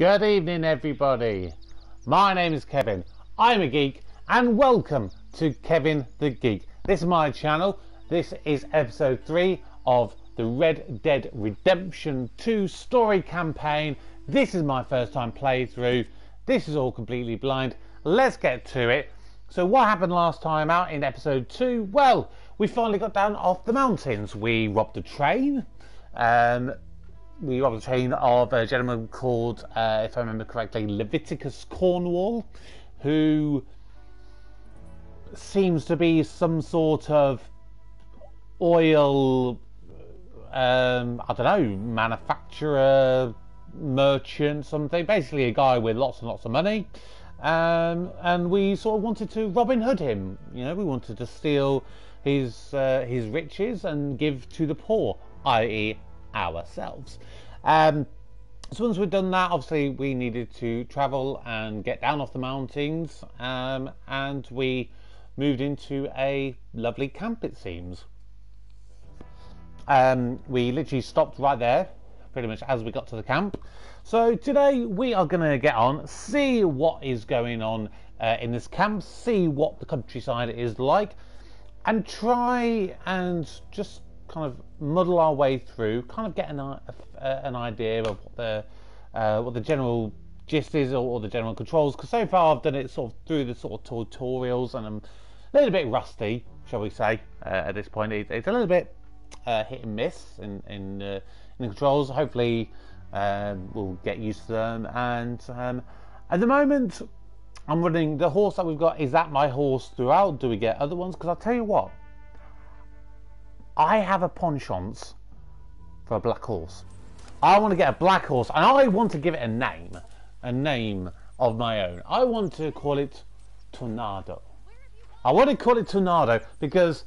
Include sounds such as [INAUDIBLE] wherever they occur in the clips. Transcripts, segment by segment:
Good evening, everybody. My name is Kevin. I'm a geek, and welcome to Kevin the Geek. This is my channel. This is episode 3 of the Red Dead Redemption 2 story campaign. This is my first time playthrough. This is all completely blind. Let's get to it. So, what happened last time out in episode 2? Well, we finally got down off the mountains. We robbed a train. Um, we robbed a train of a gentleman called, uh, if I remember correctly, Leviticus Cornwall, who seems to be some sort of oil, um, I don't know, manufacturer, merchant, something. Basically, a guy with lots and lots of money. Um, and we sort of wanted to Robin Hood him. You know, we wanted to steal his uh, his riches and give to the poor, i.e., ourselves. Um, so once we'd done that, obviously we needed to travel and get down off the mountains, um, and we moved into a lovely camp. It seems. Um, we literally stopped right there, pretty much as we got to the camp. So today we are going to get on, see what is going on uh, in this camp, see what the countryside is like, and try and just kind of muddle our way through, kind of get an, uh, an idea of what the uh, what the general gist is or, or the general controls. Because so far I've done it sort of through the sort of tutorials, and I'm a little bit rusty, shall we say, uh, at this point. It, it's a little bit uh, hit and miss in in, uh, in the controls. Hopefully, um, we'll get used to them. And um, at the moment, I'm running the horse that we've got. Is that my horse throughout? Do we get other ones? Because I'll tell you what, I have a penchant for a black horse. I want to get a black horse and I want to give it a name, a name of my own. I want to call it Tornado. I want to call it Tornado because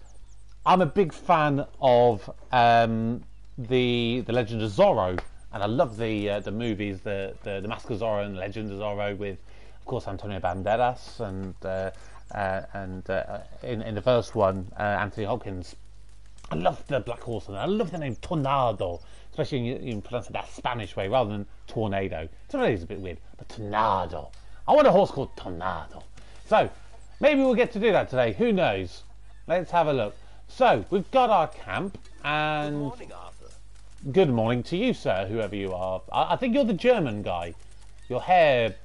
I'm a big fan of um, the the Legend of Zorro, and I love the uh, the movies, the, the the Mask of Zorro and Legend of Zorro with, of course, Antonio Banderas and uh, uh, and uh, in in the first one, uh, Anthony Hopkins I love the Black Horse and I love the name Tornado, especially when you, pronounce it that Spanish way rather than tornado. Tornado is a bit weird, but Tornado. I want a horse called Tornado. So maybe we'll get to do that today. Who knows? Let's have a look. So we've got our camp and. Good morning, Arthur. Good morning to you, sir, whoever you are. I, I think you're the German guy. Your hair,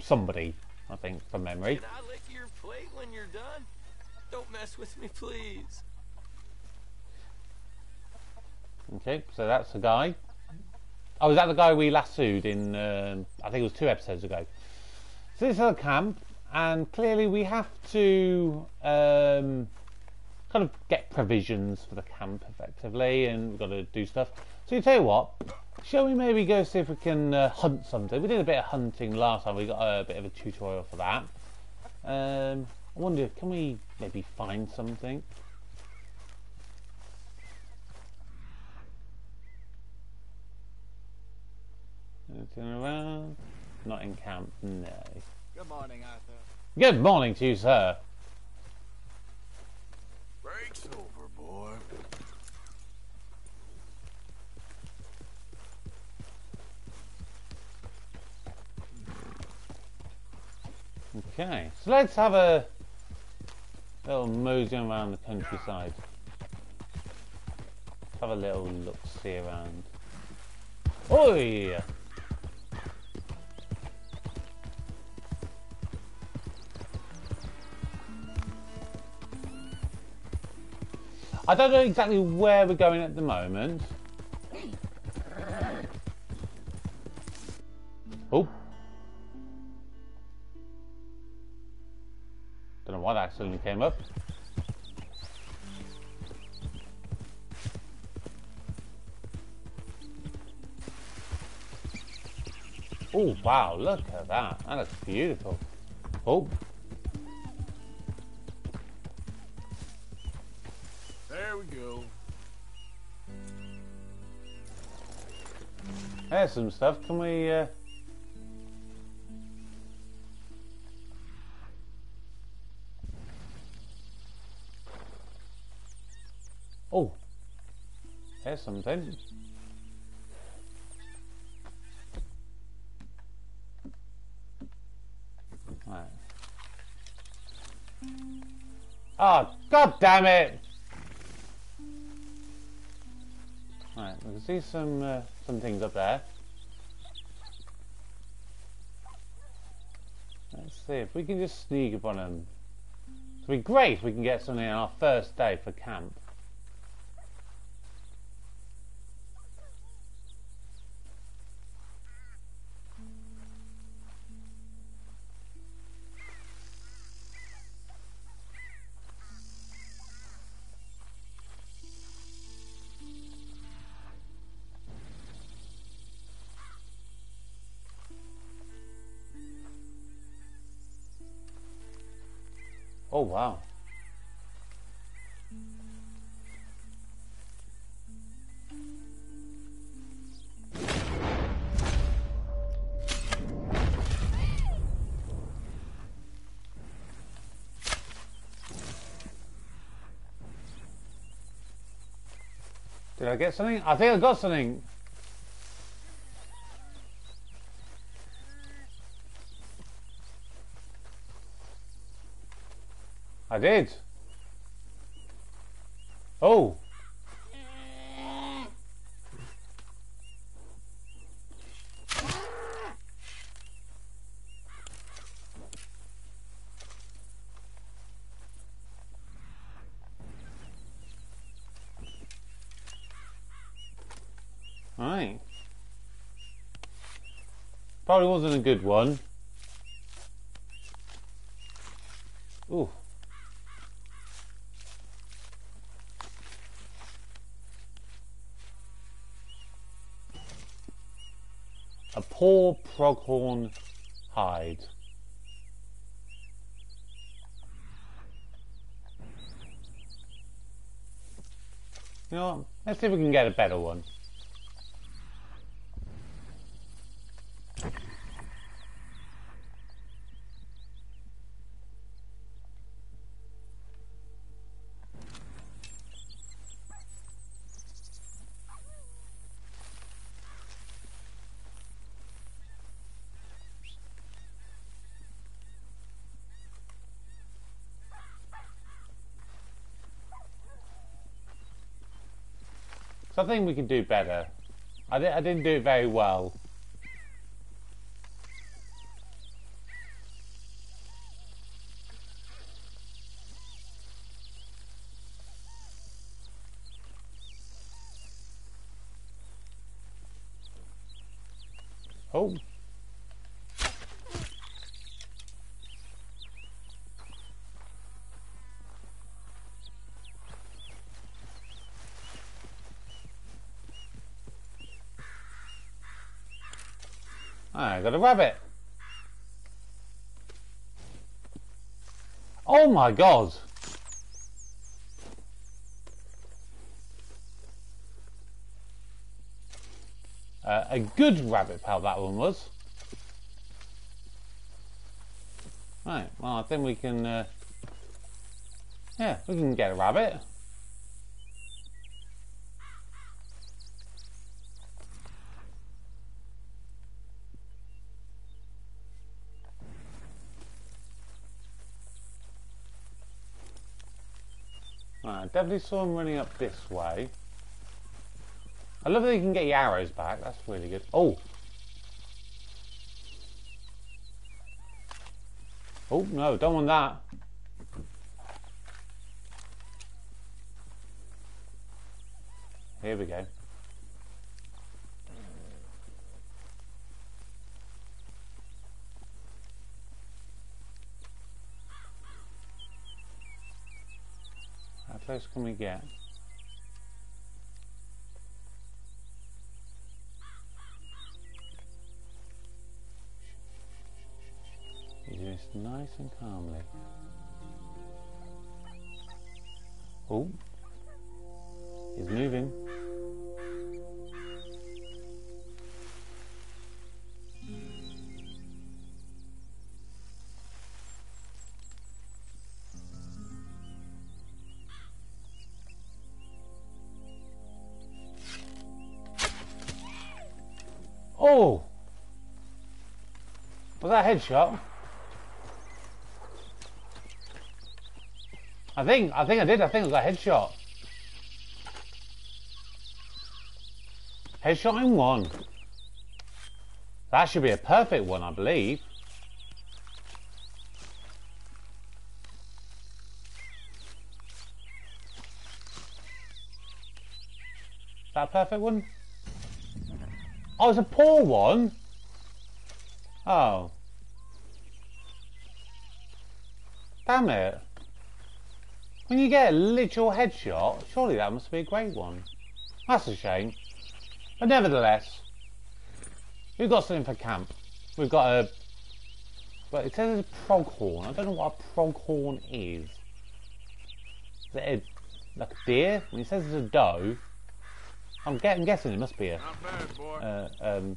somebody, I think, from memory. Can I lick your plate when you're done? Don't mess with me, please. Okay, so that's the guy. Oh, is that the guy we lassoed in, uh, I think it was two episodes ago. So this is a camp, and clearly we have to um, kind of get provisions for the camp effectively, and we've got to do stuff. So you tell you what, shall we maybe go see if we can uh, hunt something? We did a bit of hunting last time, we got a bit of a tutorial for that. Um, I wonder, can we maybe find something? Anything around? Not in camp, no. Good morning, Arthur. Good morning to you, sir. Break's over, boy. Okay, so let's have a little mosey around the countryside. Let's have a little look-see around. Oh yeah! I don't know exactly where we're going at the moment. Oh. Don't know why that suddenly came up. Oh wow, look at that. That looks beautiful. Oh. There we go. There's some stuff. Can we, uh... Oh! There's something. Right. Ah, oh, god damn it! Right, we can see some uh, some things up there. Let's see if we can just sneak up on them. It'd be great if we can get something on our first day for camp. Did I get something? I think I got something. I did. Oh. Right. Probably wasn't a good one. Ooh. A poor pronghorn hide. You know? Let's see if we can get a better one. I think we can do better. I, di- I didn't do it very well. Oh. Got a rabbit. Oh my god. Uh, a good rabbit pal that one was. Right, well I think we can, uh, yeah, we can get a rabbit. Right, I definitely saw him running up this way. I love that you can get your arrows back. That's really good. Oh. Oh, no, don't want that. Here we go. Close can we get? You do this nice and calmly. Oh, he's moving. That headshot? I think I think I did. I think was a headshot. Headshot in one. That should be a perfect one, I believe. That a perfect one? Oh, it's a poor one. Oh. Damn it. When you get a literal headshot, surely that must be a great one. That's a shame. But nevertheless, we've got something for camp. We've got a... But it says it's a pronghorn. I don't know what a pronghorn is. Is it a, like a deer? When it says it's a doe, I'm, gue- I'm guessing it must be a... Not bad, boy. Uh, um,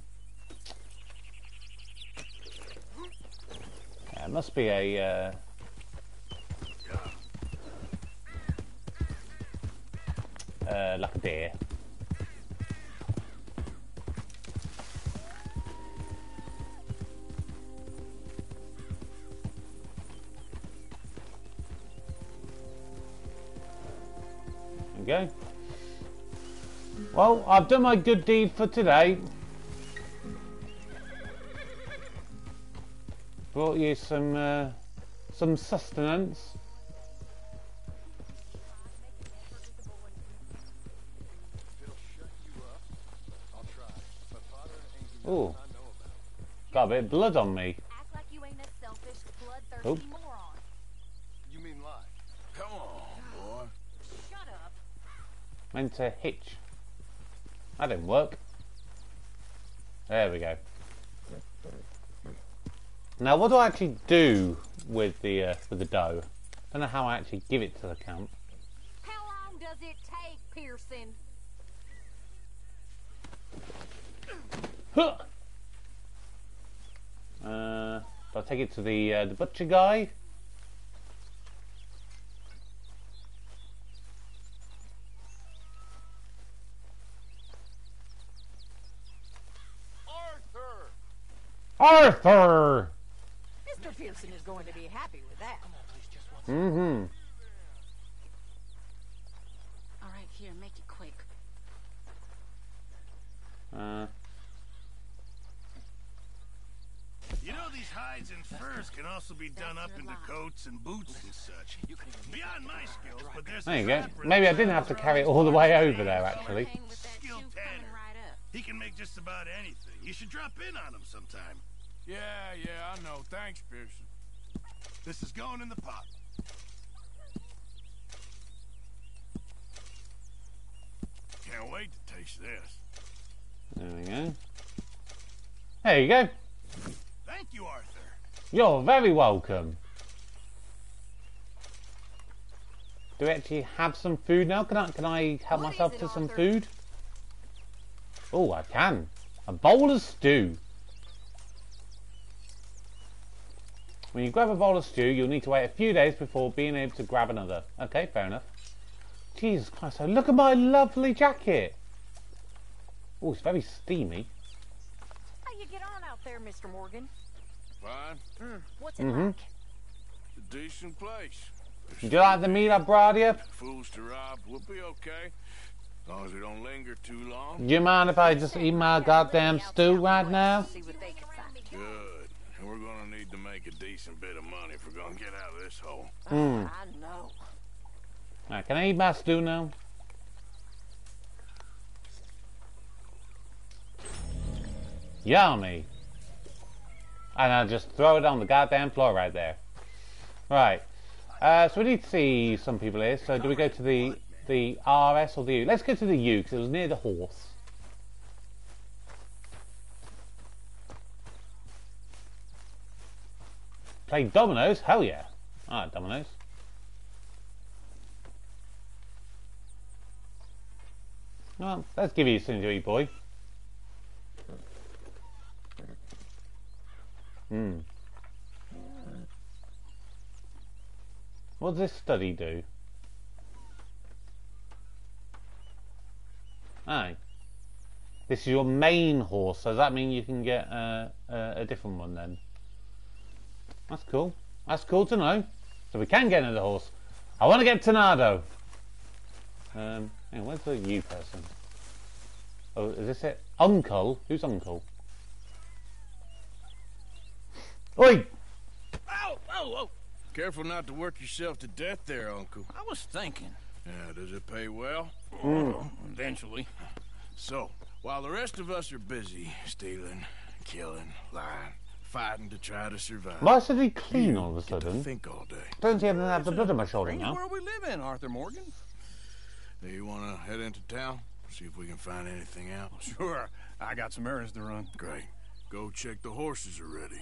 yeah, it must be a... Uh, uh, like a deer. Go. Well, I've done my good deed for today. Brought you some uh, some sustenance. Ooh. one I know about. Got a bit of blood on me. Act like you ain't a selfish, bloodthirsty Oop. moron. You mean lie? Come on, boy. Shut up. Meant to hitch. That didn't work. There we go. Now, what do I actually do with the uh, with the dough? I don't know how I actually give it to the camp. How long does it take, Pearson? Uh, do I take it to the uh, the butcher guy? Arthur! Arthur! Mr. Pearson is going to be happy with that. Mm-hmm. All right, here, make it quick. Uh, furs can also be done up into coats and boots and such. Beyond my skills, but there's there you go. Maybe I didn't have to carry it all the way over there, actually. Pain with that Skill shoe Tanner. coming right up. He can make just about anything. You should drop in on him sometime. Yeah, yeah, I know. Thanks, Pearson. This is going in the pot. Can't wait to taste this. there we go. There you go. Thank you, Arthur. You're very welcome. Do we actually have some food now? Can I can I help What myself is to it, some Arthur? food? Oh, I can. A bowl of stew. When you grab a bowl of stew, you'll need to wait a few days before being able to grab another. Okay, fair enough. Jesus Christ, so look at my lovely jacket. Oh, it's very steamy. How you get on out there, Mr. Morgan? Fine. Mm, what's it Mhm. like? It's a decent place. Did you like the meat I brought you? Fools to rob. We'll be okay. As long as we don't linger too long. Do you mind if I just eat my goddamn stew right now? See what they can find. Good. And we're gonna need to make a decent bit of money if we're gonna get out of this hole. Mm. I know. Right, can I eat my stew now? Yummy. And I'll just throw it on the goddamn floor right there. Right. Uh, so we need to see some people here. So do we go to the the RS or the U? Let's go to the U because it was near the horse. Play dominoes? Hell yeah. Alright, dominoes. Well, let's give you something to boy. Hmm. What does this study do? Aye. This is your main horse, does that mean you can get uh, a, a different one then? That's cool. That's cool to know. So we can get another horse. I want to get Tornado. Um, where's the U person? Oh, is this it? Uncle? Who's Uncle? Oi! Ow! Whoa, whoa! Careful not to work yourself to death there, Uncle. I was thinking. Yeah, does it pay well? Well, eventually. So, while the rest of us are busy stealing, killing, lying, fighting to try to survive, Why is he clean all of a get to sudden? think all day. Don't even have the blood on my shoulder Strange now. world we live in, Arthur Morgan. Do you want to head into town? See if we can find anything out? Sure, I got some errands to run. Great. Go check the horses are ready.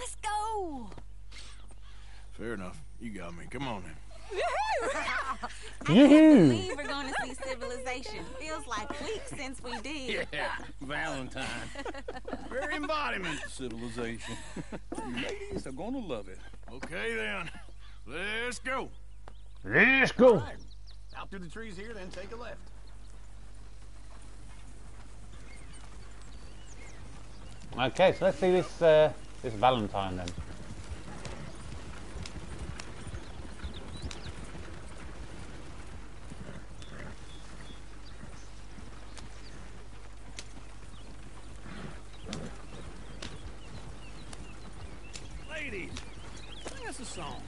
Let's go. Fair enough. You got me. Come on then. [LAUGHS] Yoo-hoo! believe we're going to see civilization. Feels like weeks since we did. Yeah, Valentine. Very embodiment of civilization. You ladies are gonna love it. Okay then. Let's go. Let's go! Out through the trees here, then take a left. Okay, so let's see this uh, this Valentine then. Ladies, sing us a song.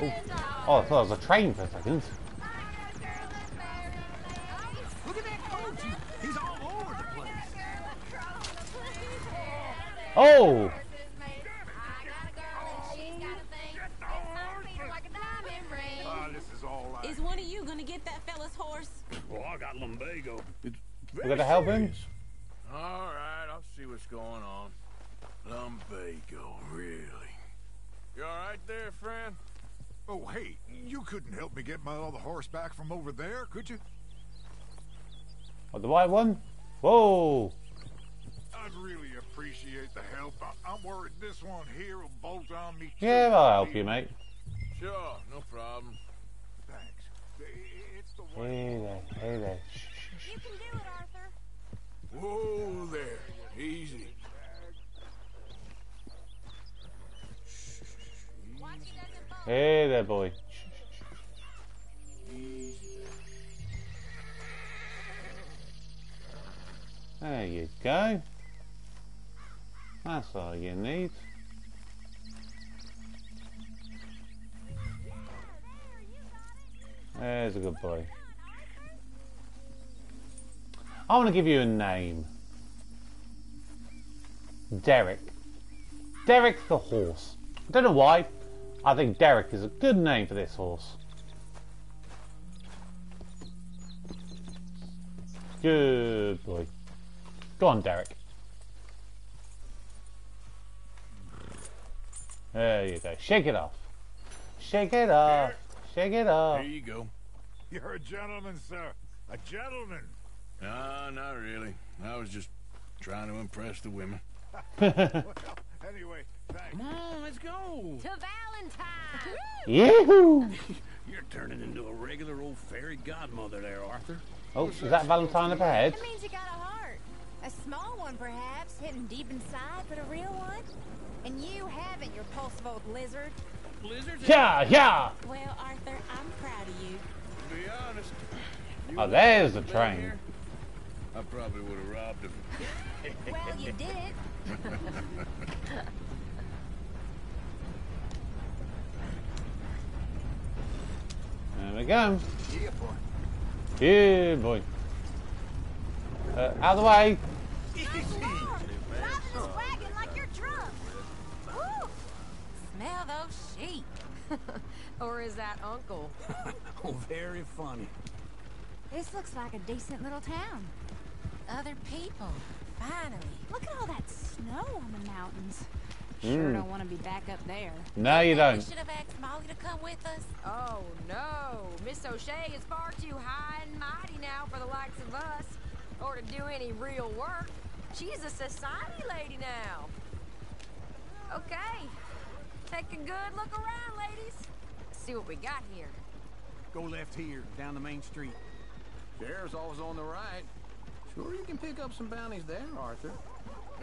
All. Oh, I thought it was a train for a second. Look at that coach. He's all over the place. Oh! Is all right. Is one of you going to get that fella's horse? Well, I got lumbago. It's We gotta help him? All right, I'll see what's going on. Lumbago, really? You all right there, friend? Oh, hey, you couldn't help me get my other horse back from over there, could you? What, the white one? Whoa! I'd really appreciate the help. I- I'm worried this one here will bolt on me. Yeah. I'll help you, mate. Sure, no problem. Thanks. I- I- It's the way. Hey there, hey there. You can do it, Arthur. Whoa there. Easy. Hey there, boy. There you go. That's all you need. There's a good boy. I want to give you a name. Derek. Derek the horse. I don't know why. I think Derek is a good name for this horse. Good boy. Go on, Derek. There you go. Shake it off. Shake it off. Shake it off. Here you go. You're a gentleman, sir. A gentleman. Nah, not really. I was just trying to impress the women. [LAUGHS] [LAUGHS] Well, anyway, thanks. Come on, let's go. To Valentine. Yahoo! [LAUGHS] You're turning into a regular old fairy godmother there, Arthur. Oh, is that Valentine up ahead? That means you got a heart. A small one, perhaps, hidden deep inside, but a real one. And you haven't, your repulsive old lizard. Blizzards. Yeah, yeah! Well, Arthur, I'm proud of you. To be honest, Oh, there's the train. here, I probably would have robbed him. Well, you [LAUGHS] [LAUGHS] didn't. we go. Yeah, boy. Yeah, boy. Uh, out of the way. Driving this wagon like you're drunk. Woo! Smell those sheep. [LAUGHS] Or is that Uncle? [LAUGHS] Oh, very funny. This looks like a decent little town. Other people. Finally. Look at all that snow on the mountains. Sure Mm. don't want to be back up there. No, you don't. We should have asked Molly to come with us. Oh no, Miss O'Shea is far too high and mighty now for the likes of us, or to do any real work. She's a society lady now. Okay, take a good look around, ladies. See what we got here. Go left here, down the main street. There's always on the right. Sure you can pick up some bounties there, Arthur.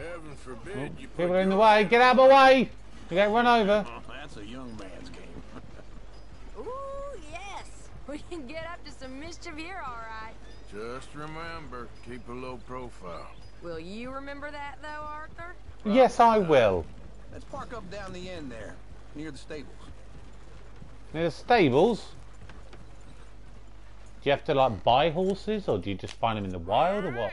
Heaven forbid oh, you People are in the way. Get out of the way. You get run over. Oh, that's a young man's game. [LAUGHS] Ooh, yes. We can get up to some mischief here, all right. Just remember, keep a low profile. Will you remember that, though, Arthur? Yes, I uh, will. Let's park up down the end there, near the stables. Near the stables. Do you have to like buy horses, or do you just find them in the wild, or what?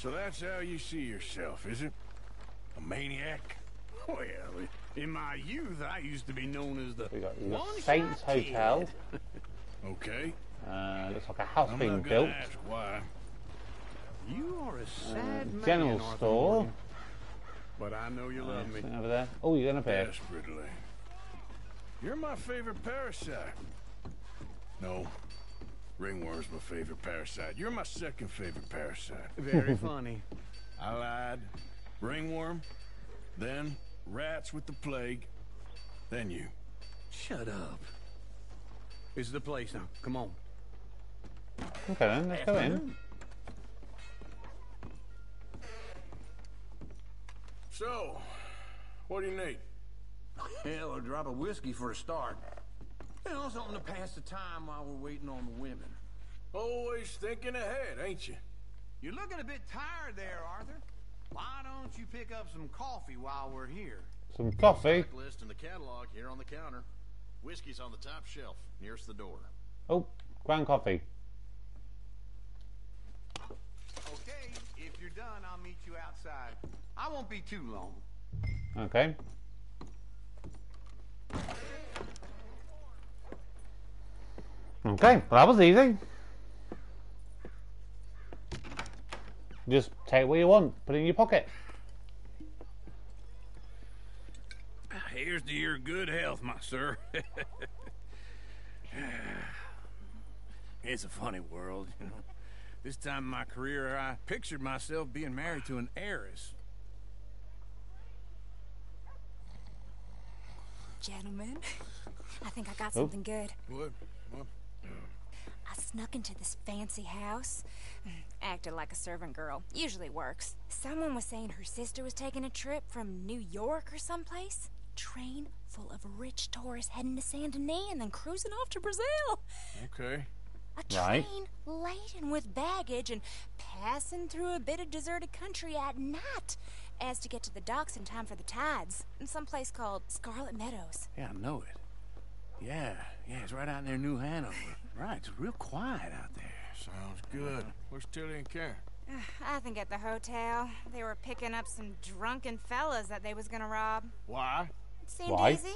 So that's how you see yourself, is it? A maniac? Well, in my youth, I used to be known as the We got the One Saints Hotel. Okay. Uh, looks like a house I'm being built. why. You are a sad man, General Arthur store. Morgan. But I know you love me. Over there. Oh, you're gonna pay. Desperately. You're my favorite parasite. No. Ringworm's my favorite parasite. You're my second favorite parasite. [LAUGHS] Very funny. [LAUGHS] I lied. Ringworm, then rats with the plague, then you. Shut up. This is the place now. Come on. Okay then, let's go in. So, what do you need? Hell, a drop of whiskey for a start. You know, something to pass the time while we're waiting on the women. Always thinking ahead, ain't you? You're looking a bit tired there, Arthur. Why don't you pick up some coffee while we're here? Some coffee. list in the catalog here on the counter. Whiskey's on the top shelf, nearest the door. Oh, ground coffee. Okay, if you're done, I'll meet you outside. I won't be too long. Okay. Okay, well, that was easy. Just take what you want, put it in your pocket. Here's to your good health, my sir. [LAUGHS] it's a funny world, you know. This time in my career, I pictured myself being married to an heiress. Gentlemen, [LAUGHS] I think I got Oh. something good. What? What? I snuck into this fancy house. Mm, Acted like a servant girl. Usually works. Someone was saying her sister was taking a trip from New York or someplace. Train full of rich tourists heading to Saint Denis and then cruising off to Brazil. Okay. A Right. train laden with baggage and passing through a bit of deserted country at night as to get to the docks in time for the tides in some place called Scarlet Meadows. Yeah, I know it. Yeah, yeah, it's right out near New Hanover. Right, it's real quiet out there. Sounds good. Where's Tilly and Karen? [SIGHS] I think at the hotel they were picking up some drunken fellas that they was gonna rob. Why? It seemed Why? easy.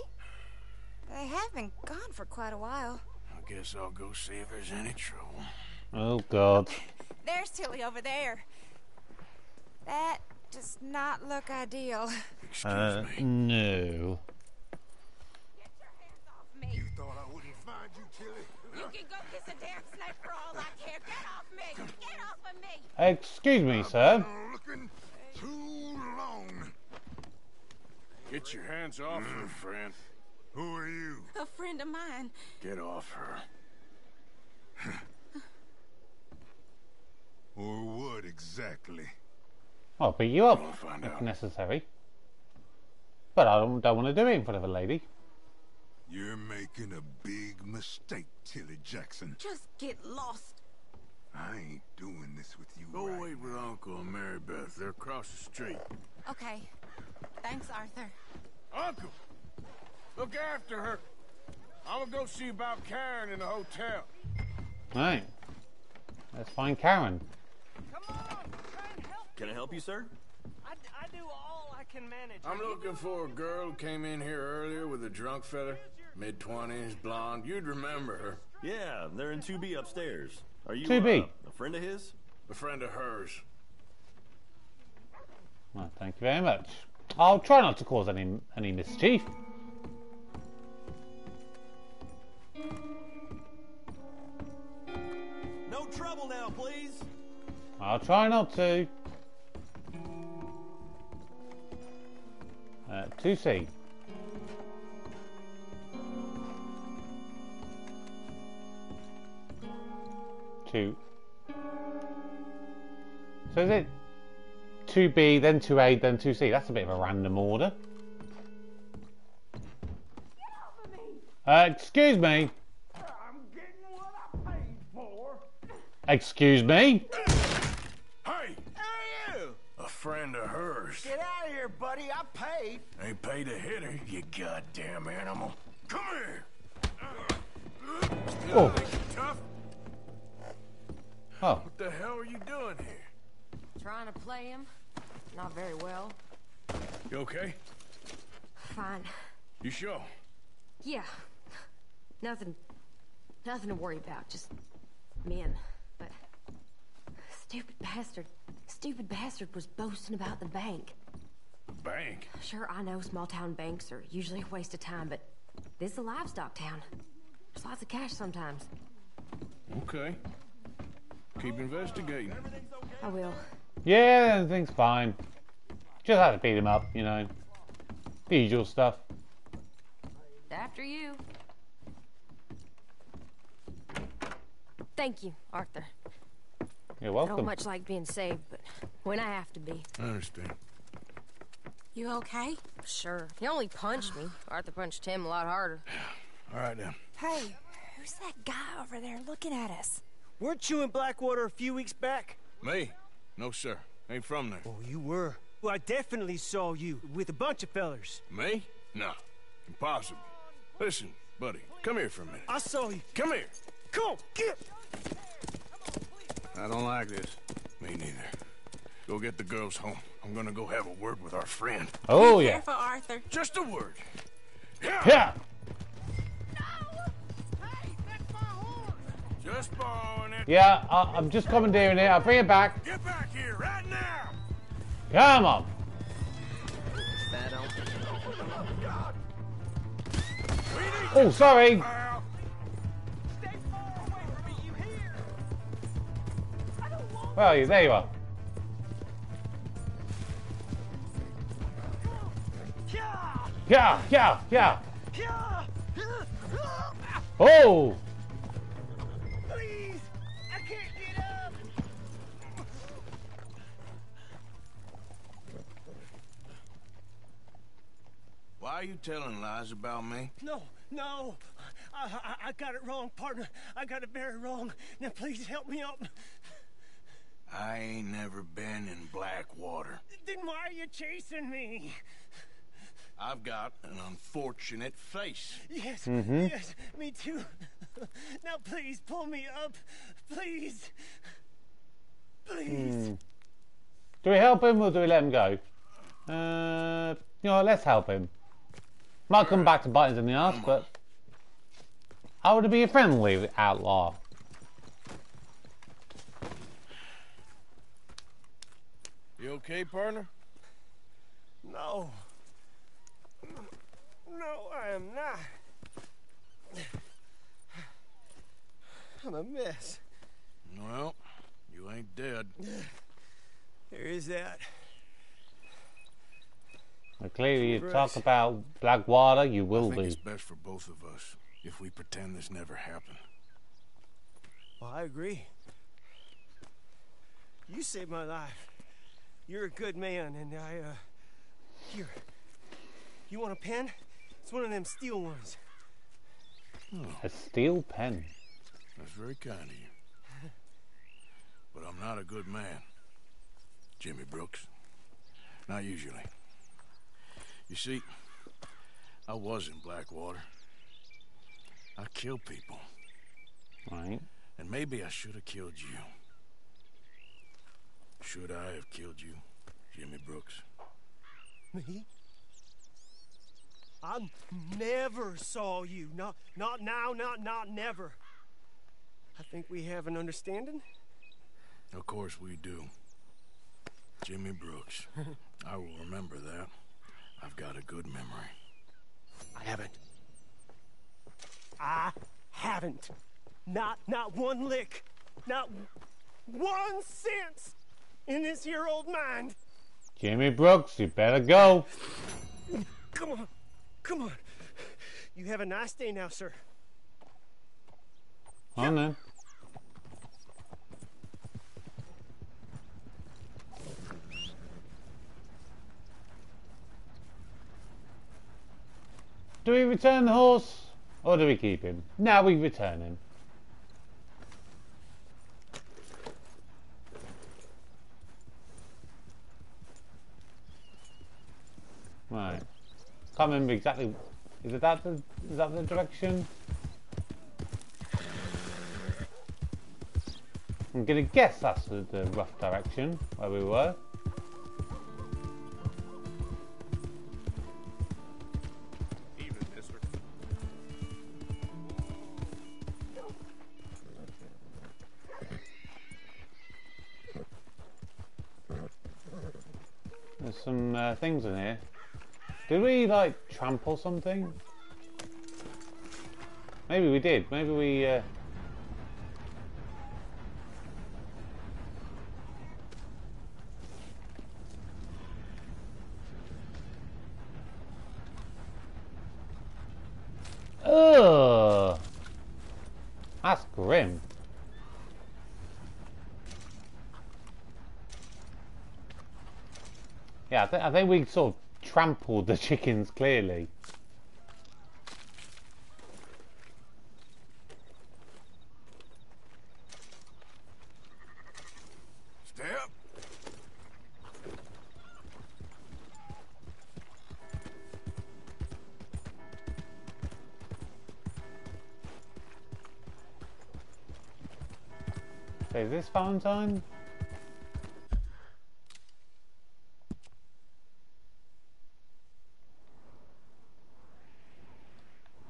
They have been gone for quite a while. I guess I'll go see if there's any trouble. Oh God. [LAUGHS] There's Tilly over there. That does not look ideal. Excuse Uh, me. no. Can go kiss a damn snake for all I care. Get off me! Get off of me! Excuse me, sir. Looking too long. Get your hands off her, friend. Who are you? A friend of mine. Get off her. [SIGHS] Or what exactly? I'll beat you up We'll if out. necessary. But I don't, don't want to do it in front of a lady. You're making a big mistake, Tilly Jackson. Just get lost. I ain't doing this with you Go right wait with Uncle and Mary Beth. They're across the street. Okay. Thanks, Arthur. Uncle! Look after her. I'm gonna go see about Karen in the hotel. Right. Let's find Karen. Come on, help. Can I help you, sir? I, I do all I can manage. I'm looking for a girl who came in here earlier with a drunk fella. Mid twenties, blonde. You'd remember her. Yeah, they're in 2B upstairs. Are you 2B? Uh, a friend of his? A friend of hers. Well, thank you very much. I'll try not to cause any any mischief. No trouble now, please. I'll try not to. Uh, 2C. Two. So is it 2B, then 2A, then 2C? That's a bit of a random order. Uh, excuse me. I'm getting what I paid for. Excuse me. Hey! Hey, you! A friend of hers. Get out of here, buddy. I paid. Ain't paid to hit her, you goddamn animal. Come here! Still Oh. Think you tough? Oh, What the hell are you doing here? Trying to play him? Not very well. You okay? Fine. You sure? Yeah. Nothing. Nothing to worry about. Just men. But. Stupid bastard. Stupid bastard was boasting about the bank. Bank. Sure, I know small town banks are usually a waste of time, but this is a livestock town. There's lots of cash sometimes. Okay. Keep investigating. I will. yeah, everything's fine. Just had to beat him up, you know. The usual stuff. After you. Thank you, Arthur. You're I welcome. don't much like being saved, but when I have to be. I understand. You okay? Sure. He only punched me. Arthur punched him a lot harder. All right then. Hey, who's that guy over there looking at us? Weren't you in Blackwater a few weeks back? Me? No, sir. Ain't from there. Oh, you were. Well, I definitely saw you with a bunch of fellers. Me? No. Impossible. Listen, buddy, come here for a minute. I saw you. Come here. Come on, get. I don't like this. Me neither. Go get the girls home. I'm gonna go have a word with our friend. Oh, yeah. Careful, Arthur. Just a word. Yeah. Yeah. Just borrowing it. Yeah, I, I'm just commandeering it. I'll bring it back. Get back here right now. Come on. Oh, sorry. Pal. Stay far away from me, you hear? I don't want Well, you, there you are. Yeah, yeah. Yeah! Oh, Why are you telling lies about me? No, no! I, I, I got it wrong, partner. I got it very wrong. Now please help me up. I ain't never been in Blackwater. Then why are you chasing me? I've got an unfortunate face. Yes, yes, me too. now please pull me up. Please. Please. do we help him or do we let him go? Uh, you know, let's help him. Might come back to bite us in the ass, but I would it be a friendly outlaw. You okay, partner? No. No, I am not. I'm a mess. Well, you ain't dead. There is that. Well, clearly, you talk about Blackwater, you will I will think it's best for both of us if we pretend this never happened. Well, I agree. You saved my life. You're a good man, and I, uh... Here. You want a pen? It's one of them steel ones. A steel pen. That's very kind of you. But I'm not a good man. Jimmy Brooks. Not usually. You see, I was in Blackwater. I killed people. Right. And maybe I should have killed you. Should I have killed you, Jimmy Brooks? Me? I never saw you. Not, not now, not, not never. I think we have an understanding. Of course we do. Jimmy Brooks. [LAUGHS] I will remember that. I've got a good memory. I haven't. I haven't. Not, not one lick. Not one cent in this here old mind. Jimmy Brooks, you better go. Come on. Come on. You have a nice day now, sir. On then. Do we return the horse or do we keep him? Now we return him. Right. Can't remember exactly. Is that the is that the direction? I'm gonna guess that's the, the rough direction where we were. Things in here. Did we like trample something? Maybe we did. Maybe we. Uh... Ugh. That's grim. Yeah, I, th I think we sort of trampled the chickens clearly. Is this Valentine?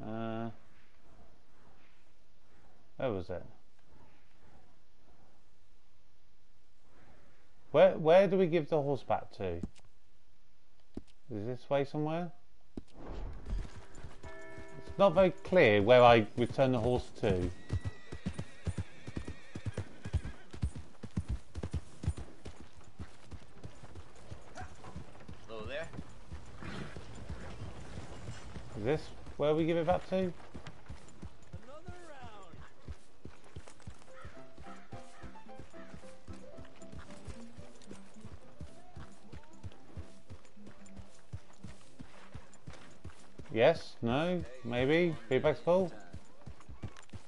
Uh, where was it? Where where do we give the horse back to? Is this way somewhere? It's not very clear where I return the horse to. Hello there. Is this where we give it back to? Yes, no, maybe, feedback's full.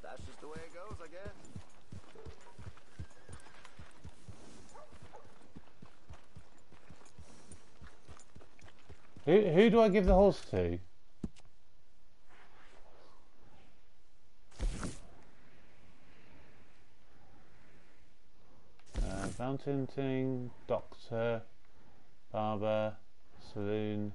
That's just the way it goes, I guess. Who, who do I give the horse to? Uh, fountain thing, doctor, barber, saloon,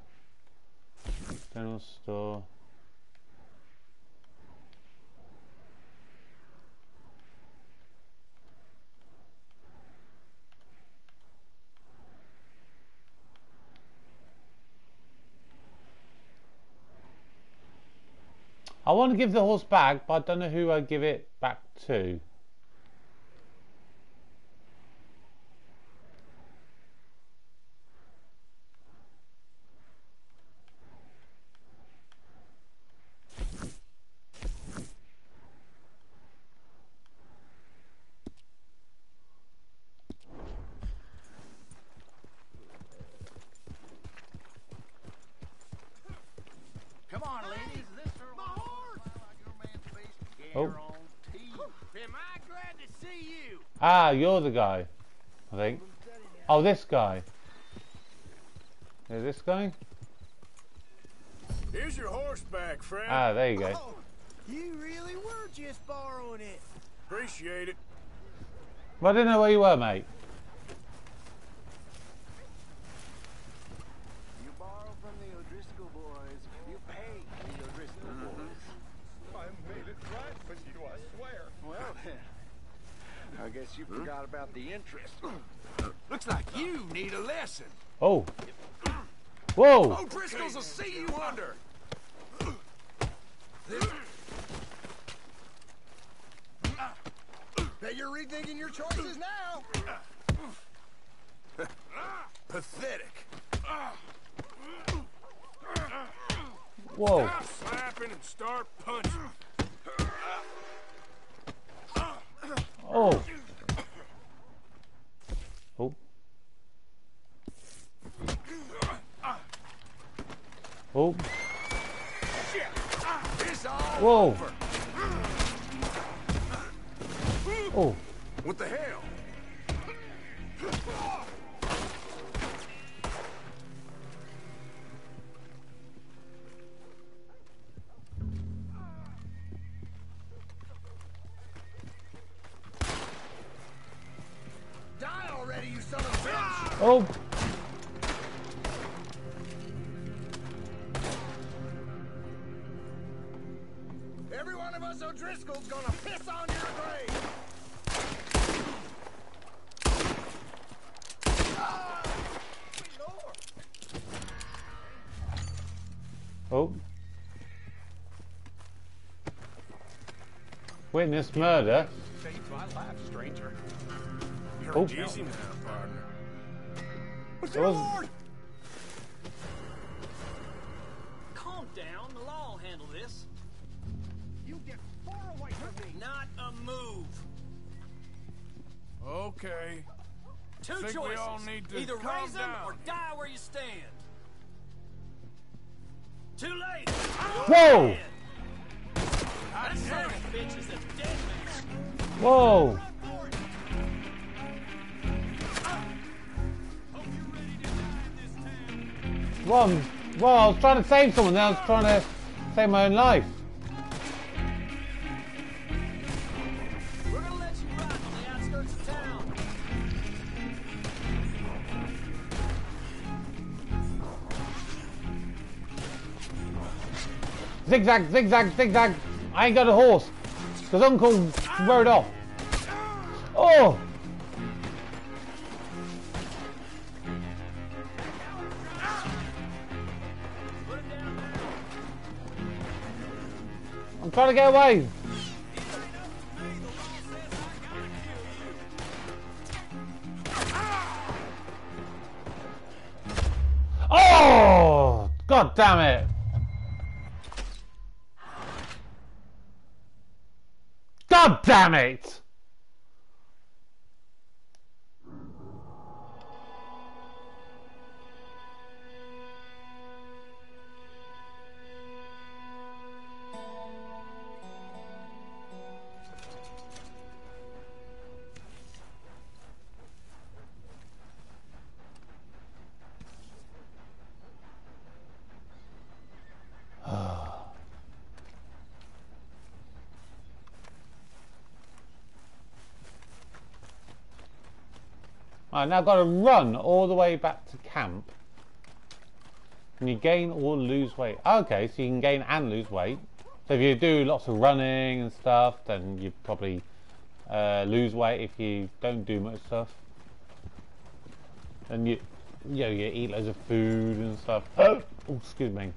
I want to give the horse back, but I don't know who I give it back to. Oh. Am I glad to see you? Ah, you're the guy. I think. Oh, this guy. Is this guy? Here's your horseback, friend. Ah, there you go. Oh, you really were just borrowing it. Appreciate it. Well, I didn't know where you were, mate. You borrow from the O'Driscoll boys. You pay the O'Driscoll boys. I made it right with you, I swear. Well then, I guess you forgot about the interest. [CLEARS THROAT] Looks like you need a lesson. Oh. Whoa. Oh, O'Driscoll's will see you under. Bet you're rethinking your choices now. [CLEARS THROAT] Pathetic. Whoa. Stop slapping and start punching. Oh. Oh. Oh. Ah, Whoa. Oh. What the hell? Witness murder. Saved my life, stranger. Oh. Easy now, partner. What's That lord? Trying to save someone, then I was trying to save my own life. Zigzag, zigzag, zigzag. I ain't got a horse. Because Uncle rode off. To get away. Oh! God damn it! God damn it! Right, now I've got to run all the way back to camp. And you gain or lose weight. Okay, so you can gain and lose weight. So if you do lots of running and stuff, then you probably uh, lose weight if you don't do much stuff. And you, you know, you eat loads of food and stuff. Oh, excuse me.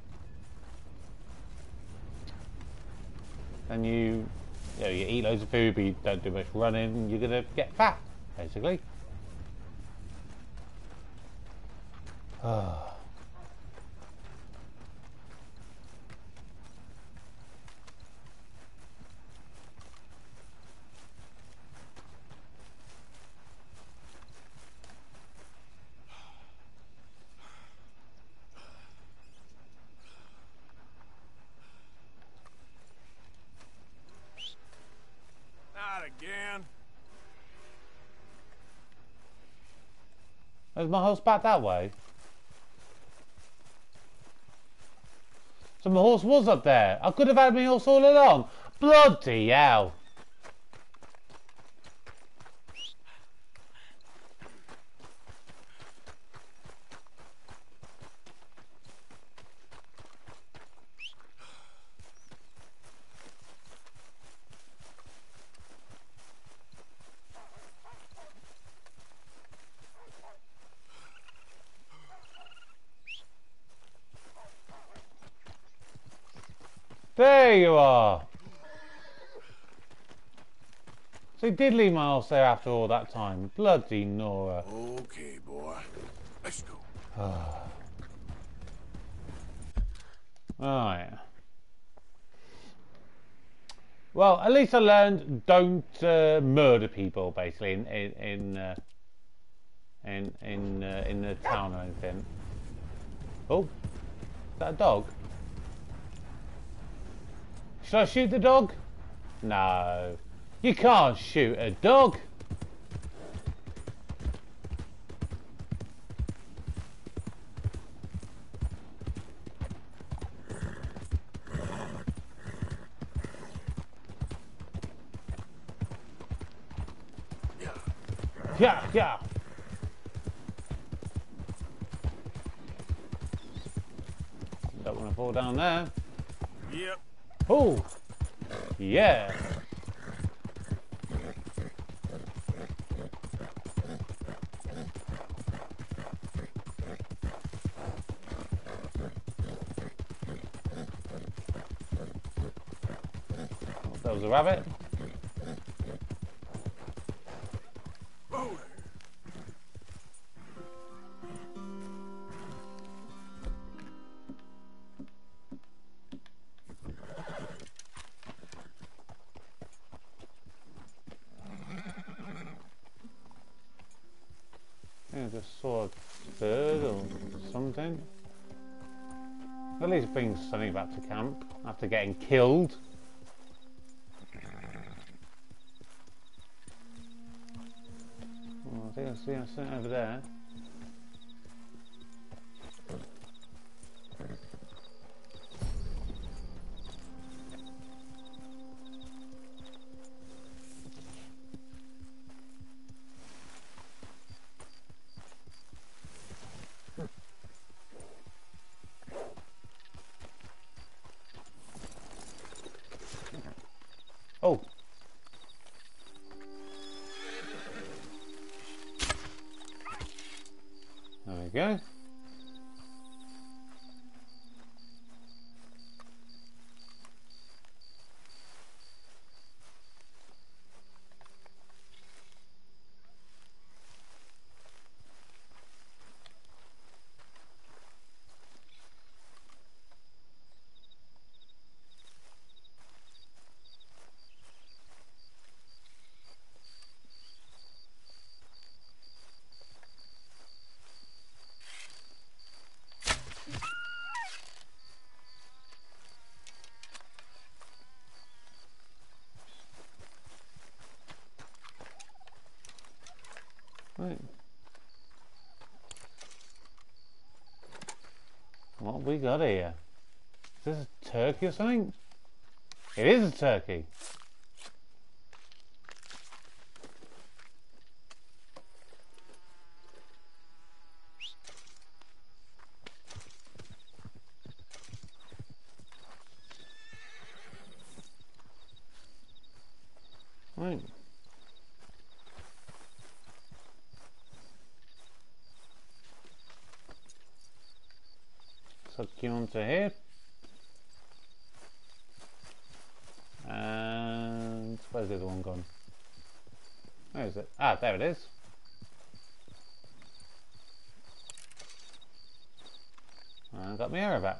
And you, you know, you eat loads of food, but you don't do much running. You're gonna get fat, basically. Ah. Uh. Is my house back that way? So my horse was up there. I could have had my horse all along. Bloody hell. There you are. So he did leave my house there after all that time. Bloody Nora. Okay, boy. Let's go. Right. Well, at least I learned don't uh, murder people, basically, in in in uh, in in, uh, in the town or anything. Oh, is that a dog? Should I shoot the dog? No, you can't shoot a dog. Yeah, yeah. Don't want to fall down there. Yep. Oh, yeah. That was a rabbit. I saw a bird or something. At least bring something back to camp after getting killed. Oh, I think I see something over there. Oh. There we go. Right. What have we got here? Is this a turkey or something? It is a turkey. Right. Suck you onto here. And where's the other one gone? Where is it? Ah, there it is. I got my arrow back.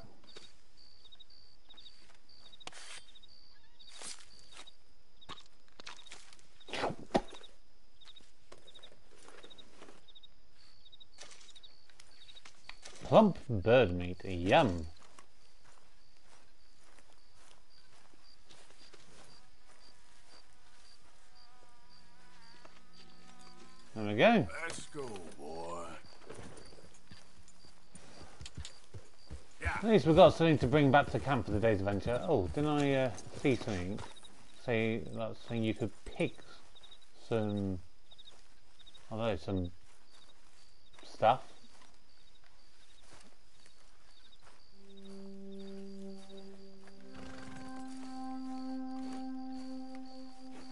Plump bird meat, yum. There we go. Let's go, boy. Least we've got something to bring back to camp for the day's adventure. Oh, didn't I uh, see something? Say, that's saying you could pick some, I don't know, some stuff.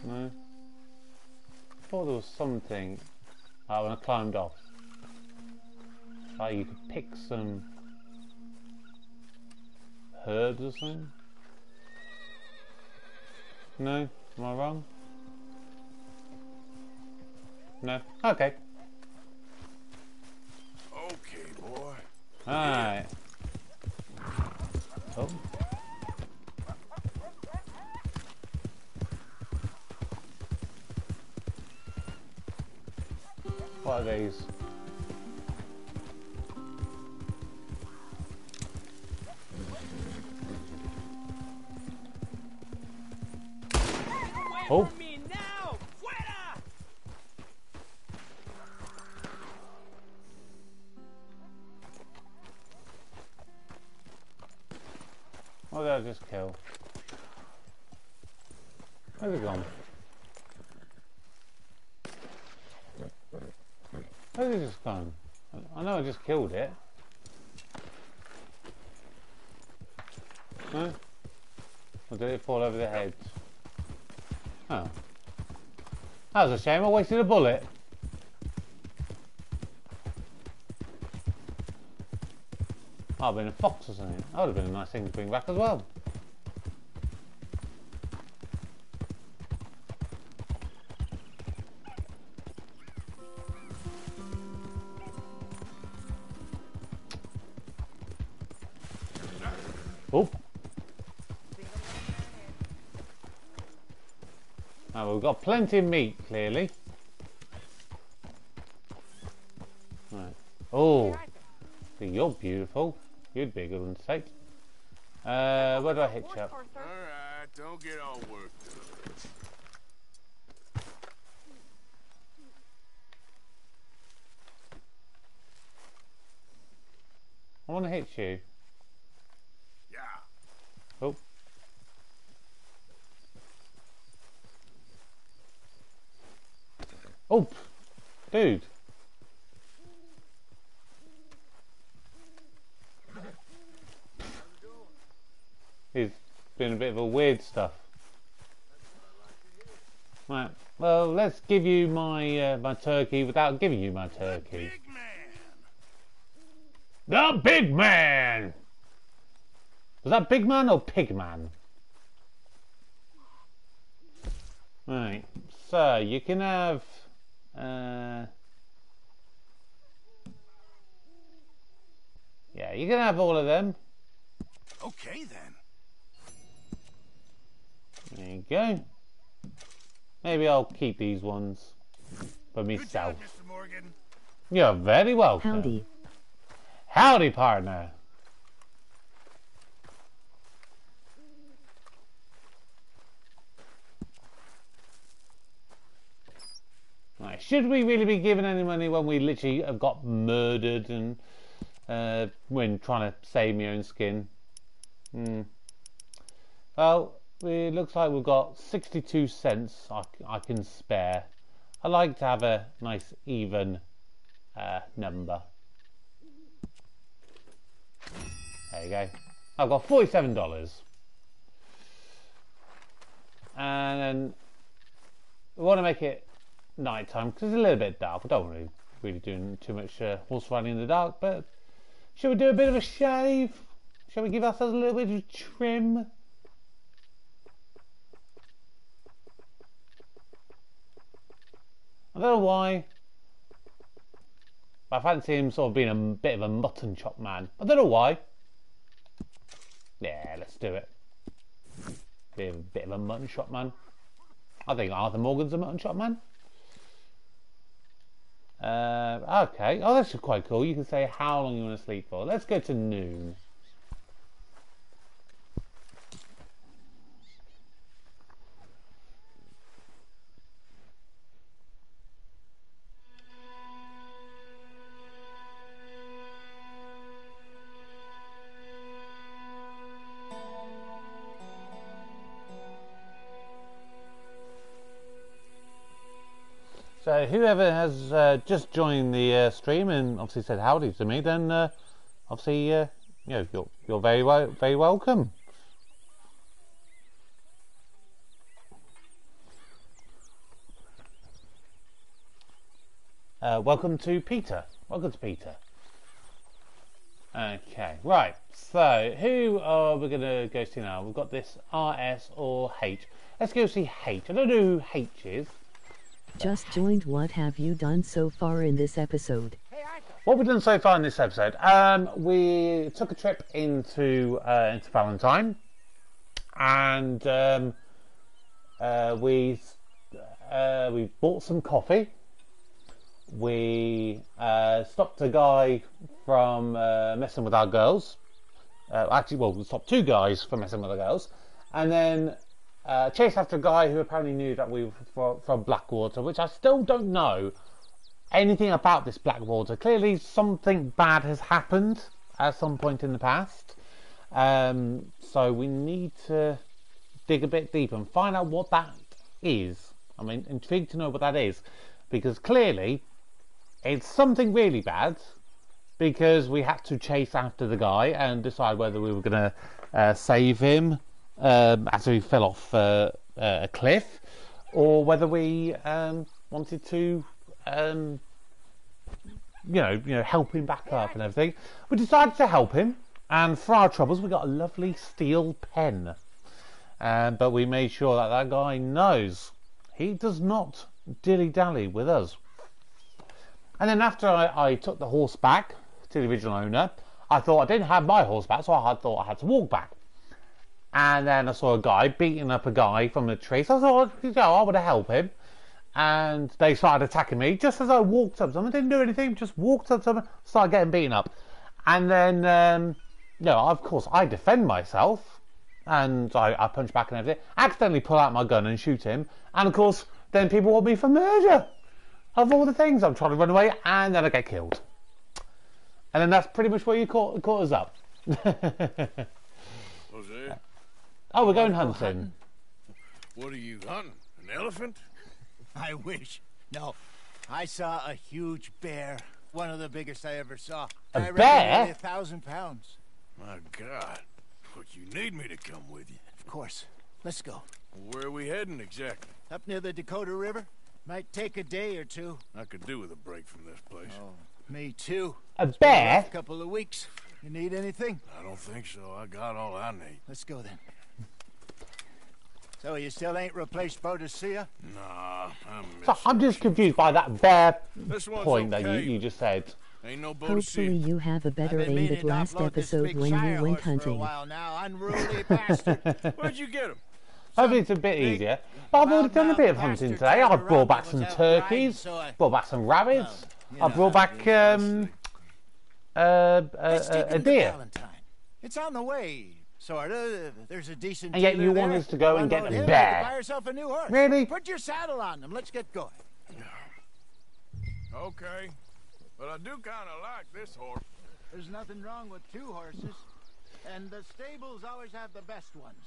No? I thought there was something uh, when I climbed off. Like you could pick some herbs or something? No? Am I wrong? No? Okay. Okay, boy. Alright. Oh. What are these? Was a shame, I wasted a bullet. Have been a fox or something. That would have been a nice thing to bring back as well. We've got plenty of meat, clearly. Right. Oh. You're beautiful. You'd be a good one to take. Uh, where do I hitch up? Alright, don't get all worked up. I want to hit you. Yeah. Oh. Oh, dude. He's been a bit of a weird stuff. Right. Well, let's give you my uh, my turkey without giving you my turkey. The big man. Was that big man or pig man? Right. So you can have. Uh, yeah, you can have all of them. Okay then. There you go. Maybe I'll keep these ones for myself. Mr. Morgan. You're very welcome. Howdy. Howdy, partner. Right, should we really be giving any money when we literally have got murdered and uh, when trying to save my own skin? Hmm. Well, it looks like we've got 62 cents I, I can spare. I like to have a nice even uh, number. There you go. I've got forty-seven dollars, and then we want to make it night time because it's a little bit dark. We don't want to really doing too much uh, horse riding in the dark, but shall we do a bit of a shave? Shall we give ourselves a little bit of trim? I don't know why. but I fancy him sort of being a bit of a mutton chop man. I don't know why. Yeah, let's do it. Be a bit of a mutton chop man. I think Arthur Morgan's a mutton chop man. Uh, okay. Oh, that's quite cool. You can say how long you want to sleep for. Let's go to noon. Whoever has uh, just joined the uh, stream and obviously said howdy to me, then uh, obviously uh, you know you're you're very wel- very welcome. Uh, welcome to Peter. Welcome to Peter. Okay, right. So who are we going to go to now? We've got this RS or H. Let's go see H. I don't know who H is. Just joined. What have you done so far in this episode? What we've done so far in this episode, um, we took a trip into uh, into Valentine, and um, uh, we uh, we bought some coffee. We uh, stopped a guy from uh, messing with our girls. Uh, actually, well, we stopped two guys from messing with our girls, and then uh, chased after a guy who apparently knew that we were from Blackwater, which I still don't know anything about this Blackwater. Clearly, something bad has happened at some point in the past. Um, so we need to dig a bit deeper and find out what that is. I'm in- intrigued to know what that is because clearly it's something really bad because we had to chase after the guy and decide whether we were going to uh, save him um, after he fell off uh, uh, a cliff or whether we um, wanted to um, you know, you know, help him back up and everything. We decided to help him, and for our troubles, we got a lovely steel pen. Um, but we made sure that that guy knows he does not dilly dally with us. And then after I, I took the horse back to the original owner, I thought I didn't have my horse back, so I had, thought I had to walk back. And then I saw a guy beating up a guy from a tree, so I thought, you know, I would help him and they started attacking me just as I walked up to. I didn't do anything, just walked up to them, started getting beaten up. And then, um, you know, of course, I defend myself and I, I punch back and everything. accidentally pull out my gun and shoot him. And of course, then people want me for murder. Of all the things, I'm trying to run away and then I get killed. And then that's pretty much where you caught, caught us up. [LAUGHS] Jose, oh, we're going hunting. what are you hunting? An elephant? [LAUGHS] I wish. No, I saw a huge bear. One of the biggest I ever saw. A I bear? A thousand pounds. My God. But you need me to come with you. Of course. Let's go. Where are we heading exactly? Up near the Dakota River. Might take a day or two. I could do with a break from this place. Oh, me too. A It's a couple of weeks. You need anything? I don't think so. I got all I need. Let's go then. So you still ain't replaced Boadicea? Nah, I'm So I'm just confused by that bear This one's point that you, you just said. Ain't no Hopefully you have a better aim meaning at last episode when you went horse for a hunting. while now. Unruly [LAUGHS] bastard. Where'd you get him? Hopefully it's a bit easier. But I've already done a bit of hunting today. I've brought back some turkeys, brought back some rabbits, I brought back um, uh, Let's uh, a deer. It's on the way, sorta. There's a decent. And yet dealer you want us to go and get Unload a him, bear. Buy yourself a new horse. Really? Put your saddle on them. Let's get going. Okay. But I do kind of like this horse. There's nothing wrong with two horses, and the stables always have the best ones.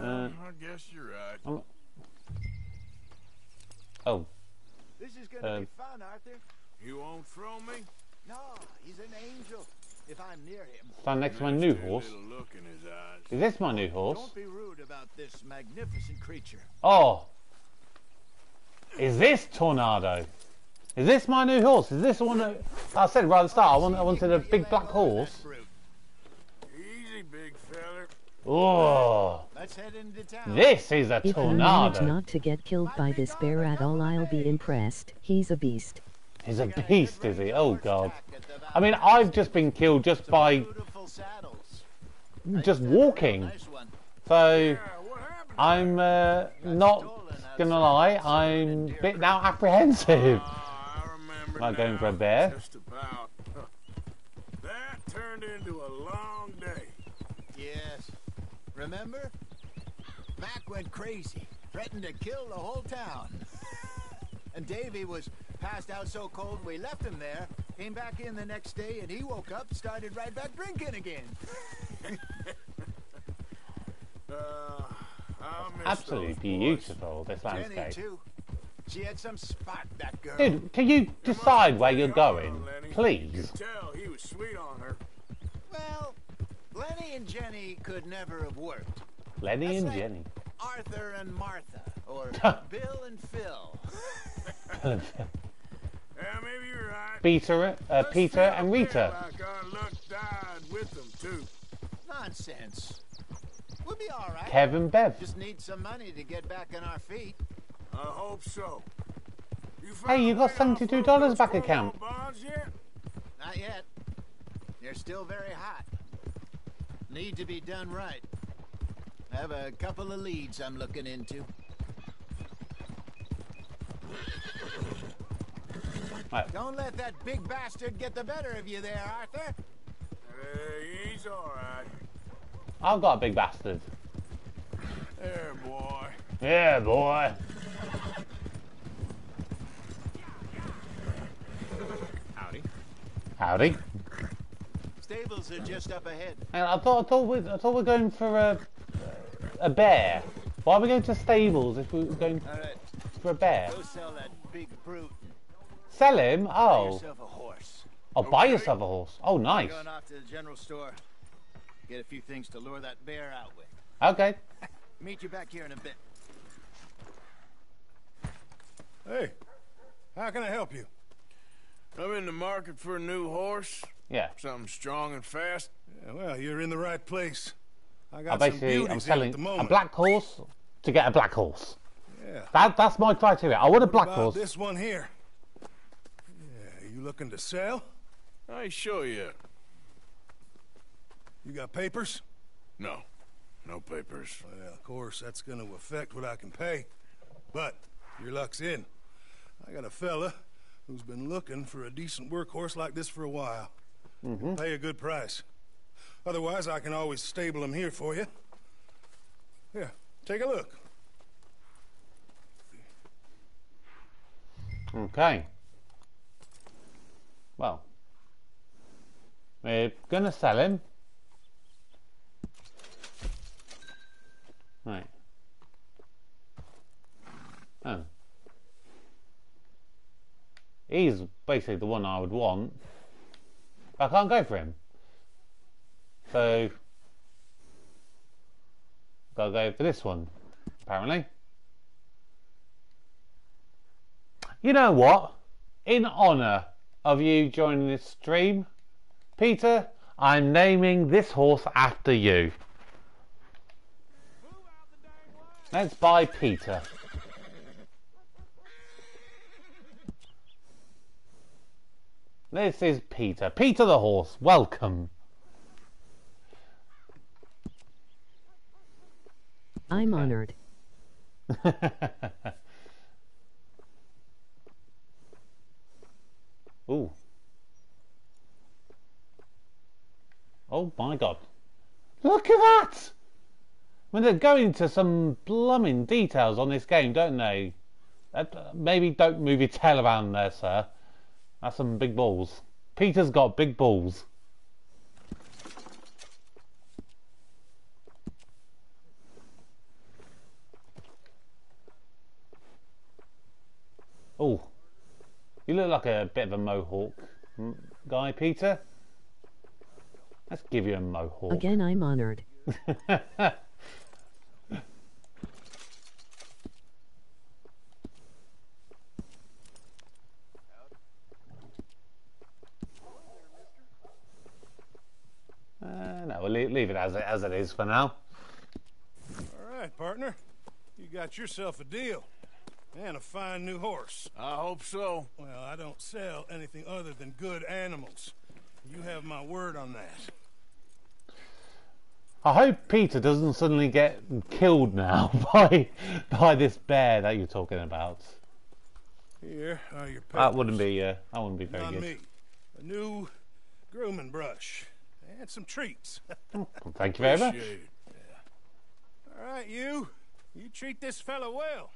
Uh, I guess you're right. I'm- oh, This is gonna Um, be fun, Arthur. You won't throw me? No, he's an angel. If I'm near him. stand next to my new horse. look in his eyes. Is this my new horse? Don't be rude about this magnificent creature. Oh, is this Tornado? Is this my new horse? Is this the one that I said right at the start? I, want, I wanted a big black horse. Easy, big feller. Oh, Let's head into town. this is a If you manage tornado. not to get killed by this bear at all, I'll be impressed. He's a beast. He's a beast, is he? Oh God. I mean, I've just been killed just by just walking. So I'm uh, not gonna lie, I'm a bit now apprehensive. About going for a bear. Just about. [LAUGHS] That turned into a long day. Yes. Remember? Mac went crazy, threatened to kill the whole town. [LAUGHS] and Davy was passed out so cold we left him there, came back in the next day, and he woke up, started right back drinking again. [LAUGHS] Uh, Absolutely beautiful, this Jenny, landscape. too. She had some spot, that girl. Dude, can you decide where you're going? Please. tell he was sweet on her. Well, Lenny and Jenny could never have worked. Lenny and Jenny. Arthur and Martha, or [LAUGHS] Bill and Phil. [LAUGHS] Yeah, maybe you're right. Peter, uh, Peter and Rita. Like our died with them, too. Nonsense. We'll be all right. Kevin Bev. Just need some money to get back on our feet. I hope so. Hey, you got seventy-two dollars back at camp. Yet? Not yet. They're still very hot. Need to be done right. I have a couple of leads I'm looking into. Right. Don't let that big bastard get the better of you there, Arthur. Hey, he's all right. I've got a big bastard. There, boy. Yeah, boy. Howdy. Howdy. Stables are just up ahead. And I thought I thought we I thought we are going for a a bear. Why are we going to stables if we're going All right. for a bear? Go sell that big brute. Sell him? Buy Oh. oh yourself a horse. Oh, buy yourself a horse. Oh, nice. I'm going off to the general store. Get a few things to lure that bear out with. Okay. [LAUGHS] Meet you back here in a bit. Hey, how can I help you? I'm in the market for a new horse. Yeah. Something strong and fast. Yeah, well, you're in the right place. I I got some basically I'm beauties here at selling the a black horse to get a black horse. Yeah. That that's my criteria. I want a What black about horse. this one here? Yeah, you looking to sell? I show you. You got papers? No. No papers. Well, of course, that's going to affect what I can pay. But your luck's in. I got a fella who's been looking for a decent workhorse like this for a while. Mm-hmm. Pay a good price. Otherwise, I can always stable him here for you. Here, take a look. Okay. Well, we're gonna sell him. Right. Oh. He's basically the one I would want. I can't go for him. So gotta go for this one, apparently. You know what? In honour of you joining this stream, Peter, I'm naming this horse after you. Let's buy Peter. This is Peter. Peter the horse. Welcome. I'm honored. [LAUGHS] Ooh. Oh my god. Look at that! I mean, they're going into some blooming details on this game, don't they? Uh, maybe don't move your tail around there, sir. That's some big balls. Peter's got big balls. Oh, you look like a bit of a mohawk guy, Peter. Let's give you a mohawk. Again, I'm honored. [LAUGHS] Uh, no, we'll leave, leave it as it, as it is for now. All right, partner. You got yourself a deal. And a fine new horse. I hope so. Well, I don't sell anything other than good animals. You have my word on that. I hope Peter doesn't suddenly get killed now [LAUGHS] by by this bear that you're talking about. Here are your papers. That wouldn't be uh, that wouldn't be And very on good. me. A new grooming brush. And some treats. [LAUGHS] Thank you very much. Appreciate it. All right, you. You treat this fella well.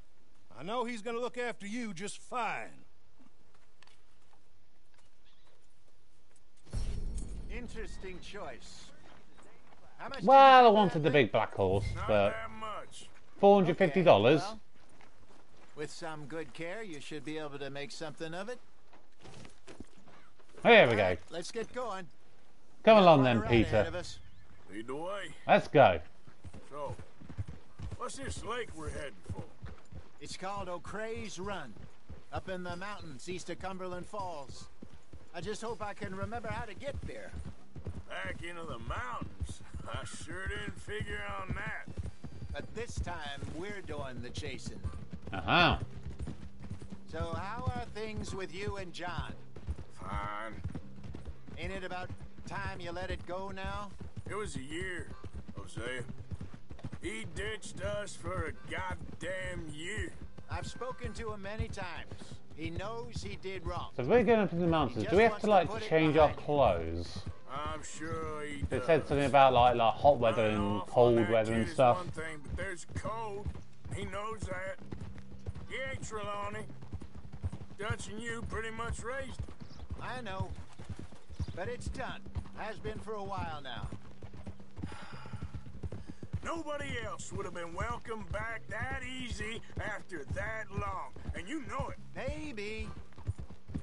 I know he's gonna look after you just fine. Interesting choice. How much Well, I wanted the big black horse, but That much. four hundred fifty dollars. With some good care, you should be able to make something of it. There we go. Let's get going. Come along then, Peter. ahead of us. Lead the way. Let's go. So, what's this lake we're heading for? It's called O'Creagh's Run, up in the mountains east of Cumberland Falls. I just hope I can remember how to get there. Back into the mountains. [LAUGHS] I sure didn't figure on that. But this time, we're doing the chasing. Uh huh. So how are things with you and John? Fine. Ain't it about time you let it go now? It was a year, Hosea. He ditched us for a goddamn year. I've spoken to him many times. He knows he did wrong. So if we're going up in the mountains, do we have to like change our clothes? I'm sure he It said something about like like hot weather and Running off on cold weather and stuff. One thing, but there's cold. He knows that. He ain't Trelawny. Dutch and you pretty much raised him. I know. But it's done. Has been for a while now. Nobody else would have been welcomed back that easy after that long. And you know it. Maybe.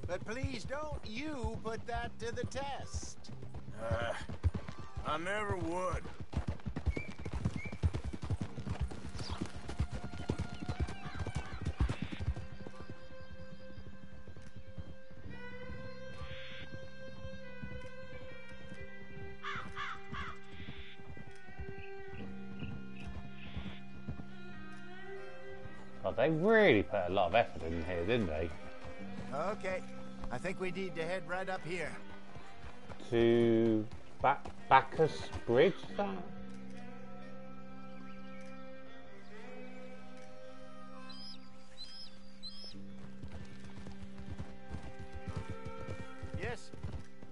But please don't you put that to the test. Uh, I never would. They really put a lot of effort in here, didn't they? Okay. I think we need to head right up here. To back Bacchus Bridge. that? Yes,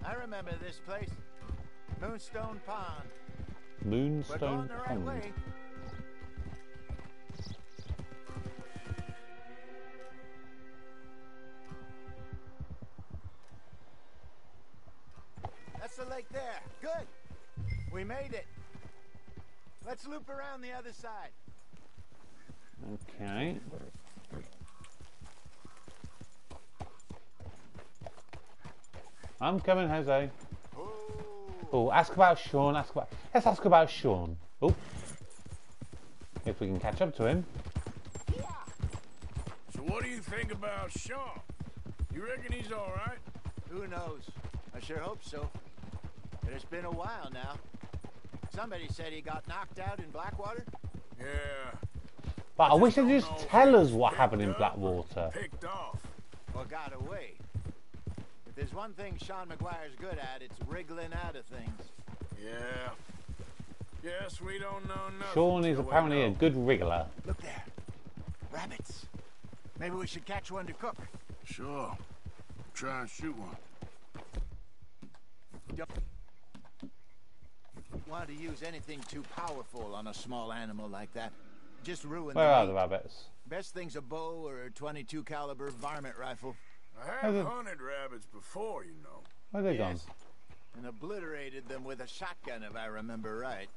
I remember this place. Moonstone Pond. Moonstone the right That's the lake there. Good. We made it. Let's loop around the other side. Okay. I'm coming, Jose. Oh, ask about Sean. Ask about. Let's ask about Sean. Oh, if we can catch up to him. So what do you think about Sean? You reckon he's all right? Who knows? I sure hope so. But it's been a while now. Somebody said he got knocked out in Blackwater. Yeah. But I wish they'd just tell us what happened in Blackwater. Picked off. Or got away. If there's one thing Sean MacGuire's good at, it's wriggling out of things. Yeah. Guess we don't know nothing. Sean is apparently a good wriggler. Look there. Rabbits. Maybe we should catch one to cook. Sure. Try and shoot one. Want to use anything too powerful on a small animal like that. Just ruin Where the are the rabbits? Best thing's a bow or a 22 caliber varmint rifle. I have hunted rabbits before, you know. Where they gone? Yes. And obliterated them with a shotgun, if I remember right.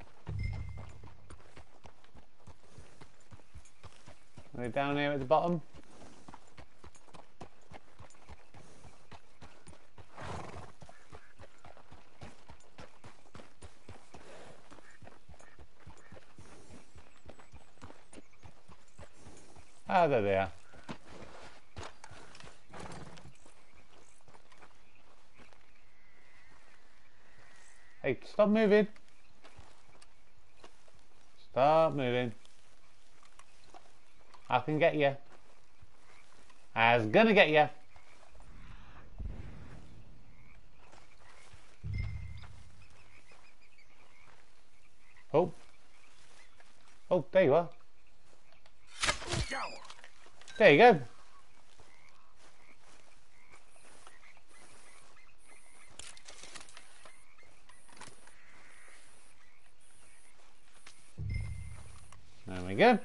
Are they down here at the bottom? Ah, there they are. Hey, stop moving. Stop moving. I can get you. I was gonna get you. Oh. Oh, there you are. There you go. There we go.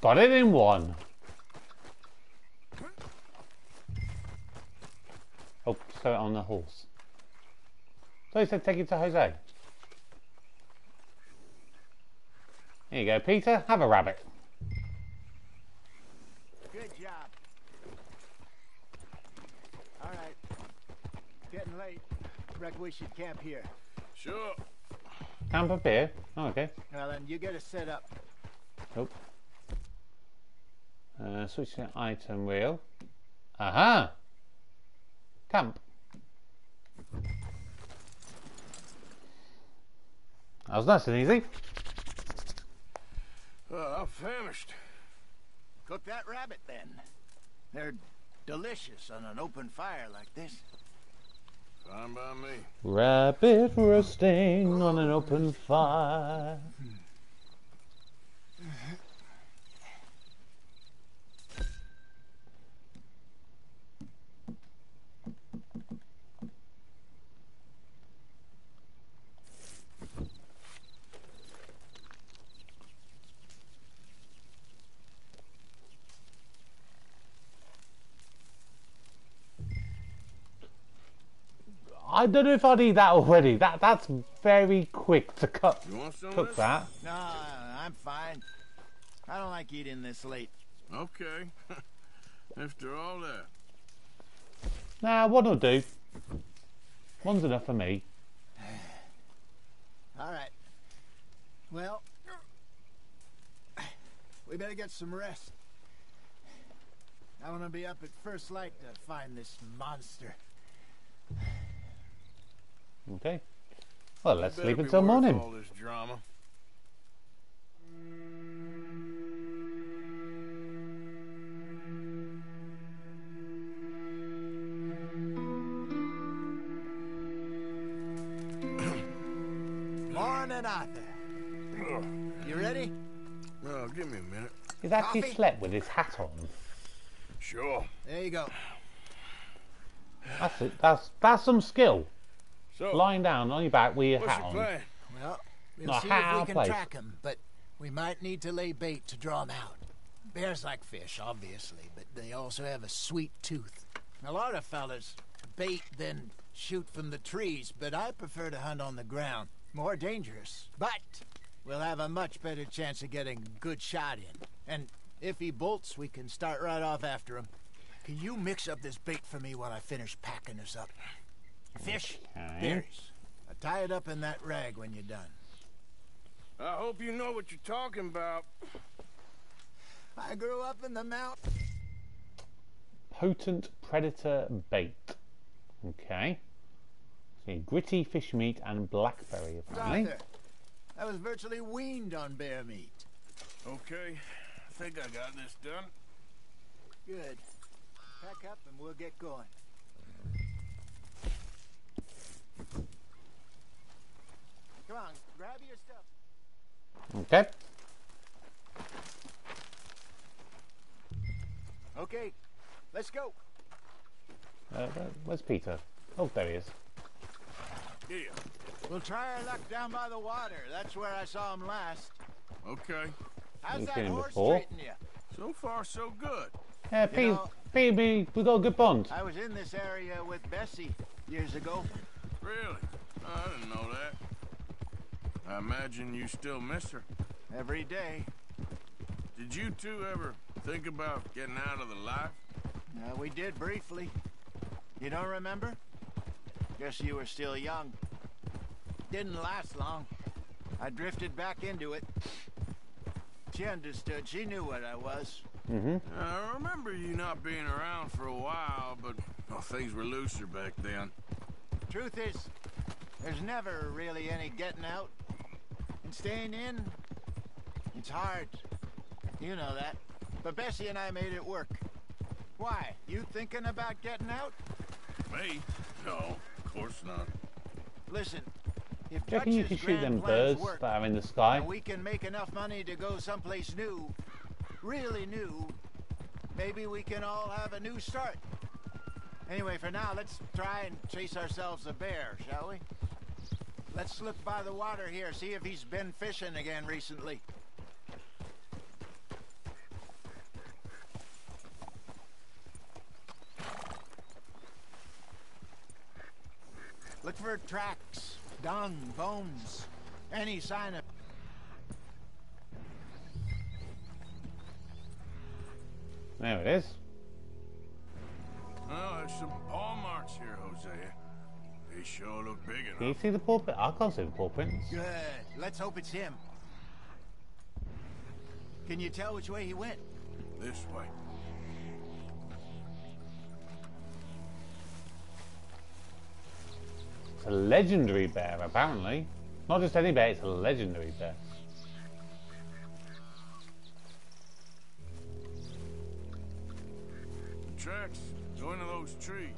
Got it in one. Oh, it on the horse. So he said take it to Jose. Here you go, Peter. Have a rabbit. Good job. All right. Getting late. Reckon we should camp here. Sure. Camp up here. Oh, okay. Well, then you get us set up. Nope. Uh, switch to item wheel. Aha! Camp. That was nice and easy. Uh, I'm famished. Cook that rabbit then. They're delicious on an open fire like this. Fine by me. Rabbit roasting on an open fire. I don't know if I'd eat that already. That that's very quick to cut You want some of cook this? that. No, I'm fine. I don't like eating this late. Okay. After all that. Nah, one will do. One's enough for me. All right. Well, we better get some rest. I want to be up at first light to find this monster. Okay. Well, let's sleep until morning. All this drama. [CLEARS THROAT] Morning, Arthur. You ready? Well, give me a minute. He's actually Coffee? slept with his hat on. Sure. There you go. That's it. That's that's some skill. So, Lying down on your back with your what's hat your on. plan? Well, we'll No, see how if we can place? track him, but we might need to lay bait to draw him out. Bears like fish, obviously, but they also have a sweet tooth. A lot of fellas bait then shoot from the trees, but I prefer to hunt on the ground. More dangerous, but we'll have a much better chance of getting a good shot in. And if he bolts, we can start right off after him. Can you mix up this bait for me while I finish packing this up? Fish, Okay. berries. I tie it up in that rag when you're done. I hope you know what you're talking about. I grew up in the mount. Potent predator bait. Okay. See, gritty fish meat and blackberry apparently. Arthur, I was virtually weaned on bear meat. Okay. I think I got this done. Good. Pack up and we'll get going. Come on, grab your stuff. Okay. Okay, let's go. Uh, where's Peter? Oh, there he is. Yeah. We'll try our luck down by the water. That's where I saw him last. Okay. How's that seen horse before. treating you? So far, so good. Yeah, You Pete, know- Pete, we got a good bond. I was in this area with Bessie years ago. Really? I didn't know that. I imagine you still miss her. Every day. Did you two ever think about getting out of the life? Uh, we did briefly. You don't remember? Guess you were still young. Didn't last long. I drifted back into it. She understood. She knew what I was. Mm-hmm. I remember you not being around for a while, but well, things were looser back then. Truth is, there's never really any getting out. And staying in, it's hard. You know that. But Bessie and I made it work. Why? You thinking about getting out? Me? No, of course not. Listen, if Do you reckon you Dutch's could shoot them grand plans birds work, that are in the sky? and we can make enough money to go someplace new, really new, maybe we can all have a new start. Anyway, for now, let's try and chase ourselves a bear, shall we? Let's slip by the water here, see if he's been fishing again recently. Look for tracks, dung, bones, any sign of... There it is. Oh, there's some paw marks here, Jose. They sure look big enough. Can you see the paw print? I can't see the paw prints. Good. Let's hope it's him. Can you tell which way he went? This way. It's a legendary bear, apparently. Not just any bear, it's a legendary bear. Tracks go into those trees.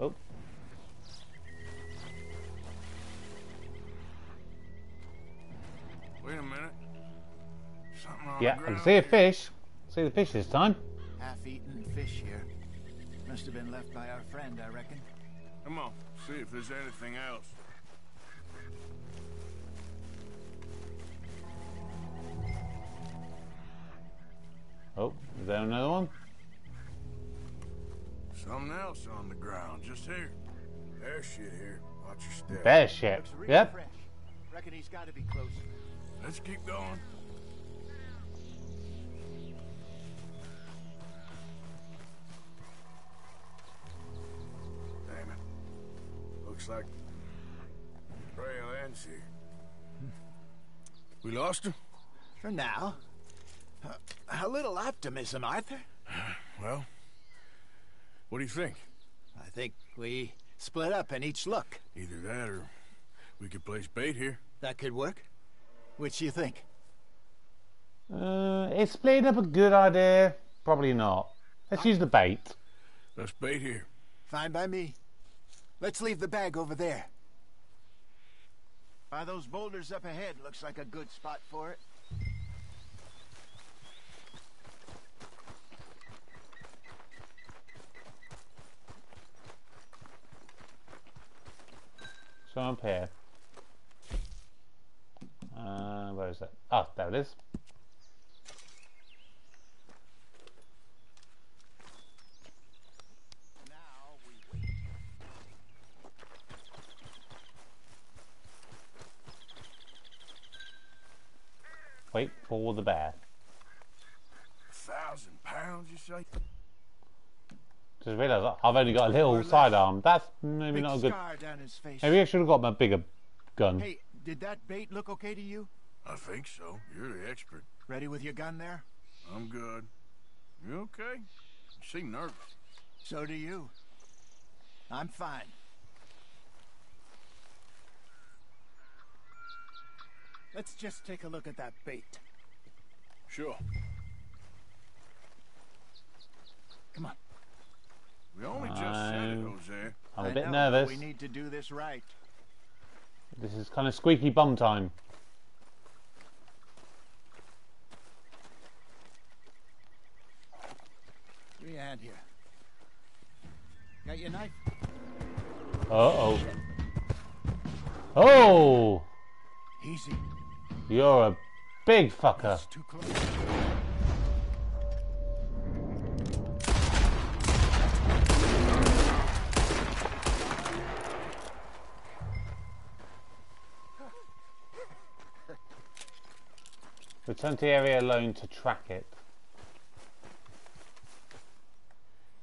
Oh, Wait a minute. Something yeah, I can see a fish. See the fish this time. Half-eaten fish here. Must have been left by our friend, I reckon. Come on, see if there's anything else. Oh, is there another one? Something else on the ground, just here. There's shit here. Watch your step. Bear shit. Looks Yep. fresh. Reckon he's got to be close. Let's keep going. Looks like trail ends here. We lost him? For now. Uh, a little optimism, Arthur. [SIGHS] Well, what do you think? I think we split up and each look. Either that or we could place bait here. That could work. Which you think? Uh, is splitting up a good idea? Probably not. Let's use the bait. Let's bait here. Fine by me. Let's leave the bag over there. By those boulders up ahead, looks like a good spot for it. So I'm here. Uh, where is that? Ah, there it is. Wait for the bear. A thousand pounds, you say? Just realised I've only got a little sidearm. That's maybe Big not a good. scar down his face. Maybe I should have got my bigger gun. Hey, did that bait look okay to you? I think so. You're the expert. Ready with your gun there? I'm good. You okay? You seem nervous. So do you. I'm fine. Let's just take a look at that bait. Sure. Come on. We only just said it, Jose. I'm a bit know, nervous. We need to do this right. This is kind of squeaky bum time. Give me a hand here. Got your knife? Uh oh. Oh! Easy. You're a big fucker. Return to the area alone to track it.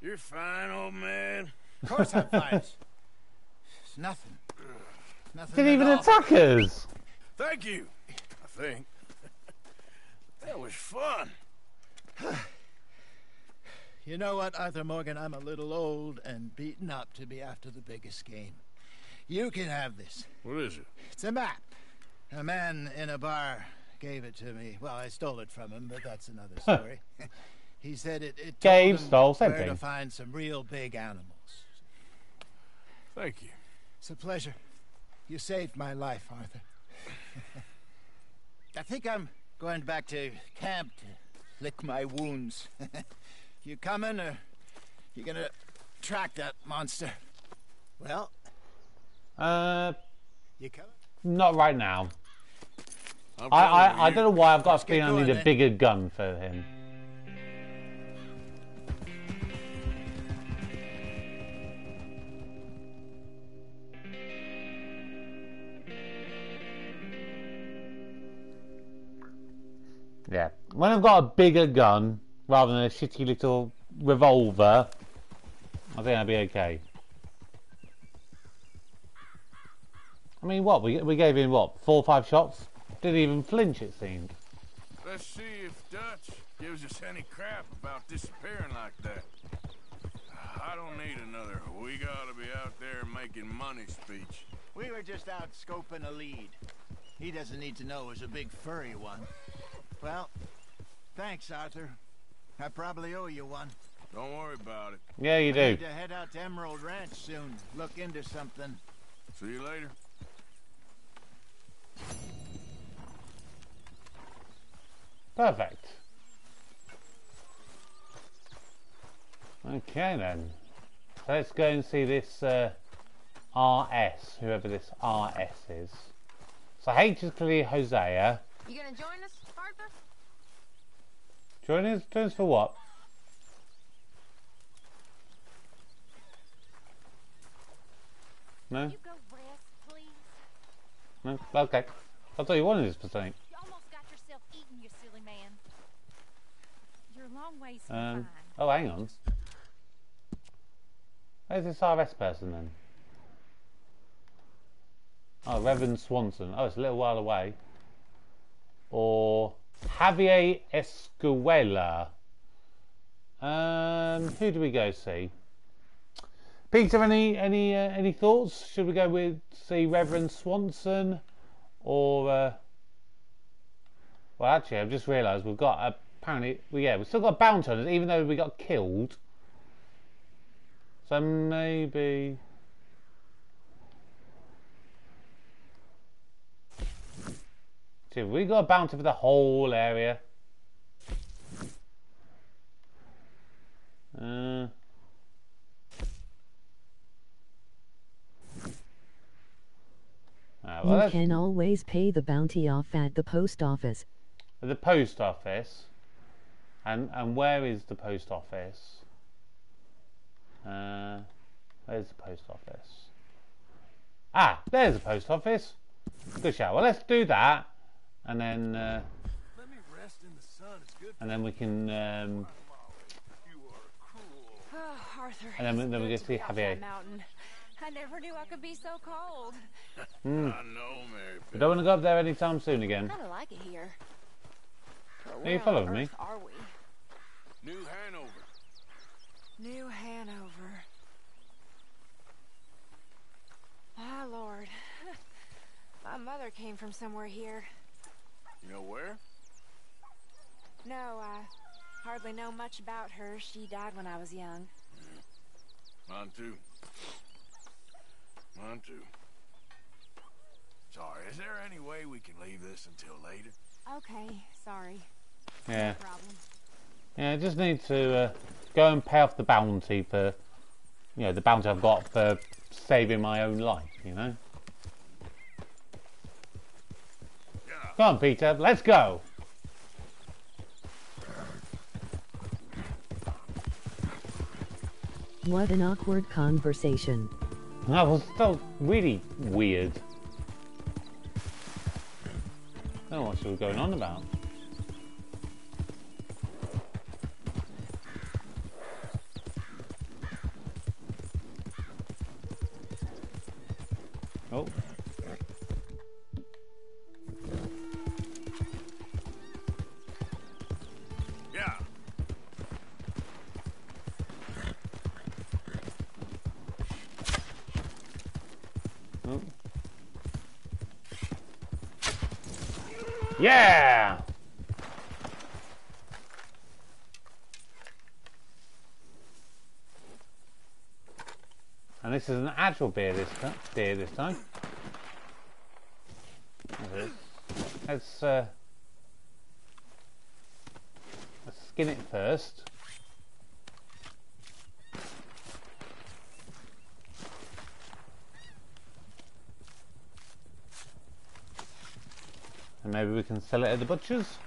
You're fine, old man. Of course I'm fine. It's nothing. Nothing Didn't even all. attack us! Thank you. I think. That was fun. [SIGHS] You know what, Arthur Morgan? I'm a little old and beaten up to be after the biggest game. You can have this. What is it? It's a map. A man in a bar gave it to me. Well, I stole it from him, but that's another story. [LAUGHS] he said it, it told Gave, him stole, same where to find some real big animals. Thank you. It's a pleasure. You saved my life, Arthur. [LAUGHS] I think I'm going back to camp to lick my wounds. [LAUGHS] you coming, or you gonna track that monster? Well, Uh, you coming? not right now. I'm I, I, I don't know why I've got let's a get feeling I going need a then. bigger gun for him. Yeah. When I've got a bigger gun rather than a shitty little revolver, I think I'll be okay. I mean, what? We, we gave him, what, four or five shots? Didn't even flinch, it seemed. Let's see if Dutch gives us any crap about disappearing like that. I don't need another we gotta be out there making money speech. We were just out scoping a lead. He doesn't need to know it was a big furry one. Well, thanks, Arthur. I probably owe you one. Don't worry about it. Yeah, you I do. need to head out to Emerald Ranch soon. Look into something. See you later. Perfect. Okay then. Let's go and see this uh, RS, whoever this RS is. So H is clearly Hosea. You gonna join us, Arthur? Join us, join us for what? No? You go rest, please. No? Okay. I thought you wanted this for something. You almost got yourself eaten, you silly man. You're a long ways from Um, oh, hang on. Where's this RS person then? Oh, Reverend Swanson. Oh, it's a little while away. Or Javier Escuela. Um, who do we go see? Peter, any any uh, any thoughts? Should we go with see Reverend Swanson or? Uh, well, actually, I've just realised we've got apparently, well, yeah, we've still got a bounty on us, even though we got killed. So maybe. Have we got a bounty for the whole area. Uh, ah, well, You can always pay the bounty off at the post office. the post office. And and where is the post office? Uh, where's the post office? Ah, there's the post office. Good shout. Well, let's do that, and then uh, Let me rest in the sun. It's good. and then we can um, Oh, Arthur. And then we- it's then we good go to see be off Javier. mountain. I never knew I could be so cold. hmm. I know, Mary. we don't want to go up there anytime soon again. I like it here. Are you following me? Are we? New Hanover. New Hanover. My Lord. [LAUGHS] My mother came from somewhere here. You know where? No, I hardly know much about her. She died when I was young. Mine too. Mine too. Sorry, is there any way we can leave this until later? Okay, sorry. Yeah. No problem. Yeah, I just need to uh, go and pay off the bounty for, you know, the bounty I've got for saving my own life, you know? Come on, Peter, let's go! What an awkward conversation. That was so really weird. Oh, I don't know what she was going on about. Oh. Yeah! And this is an actual beer this time. Beer this time. Let's uh, let's skin it first. And maybe we can sell it at the butcher's.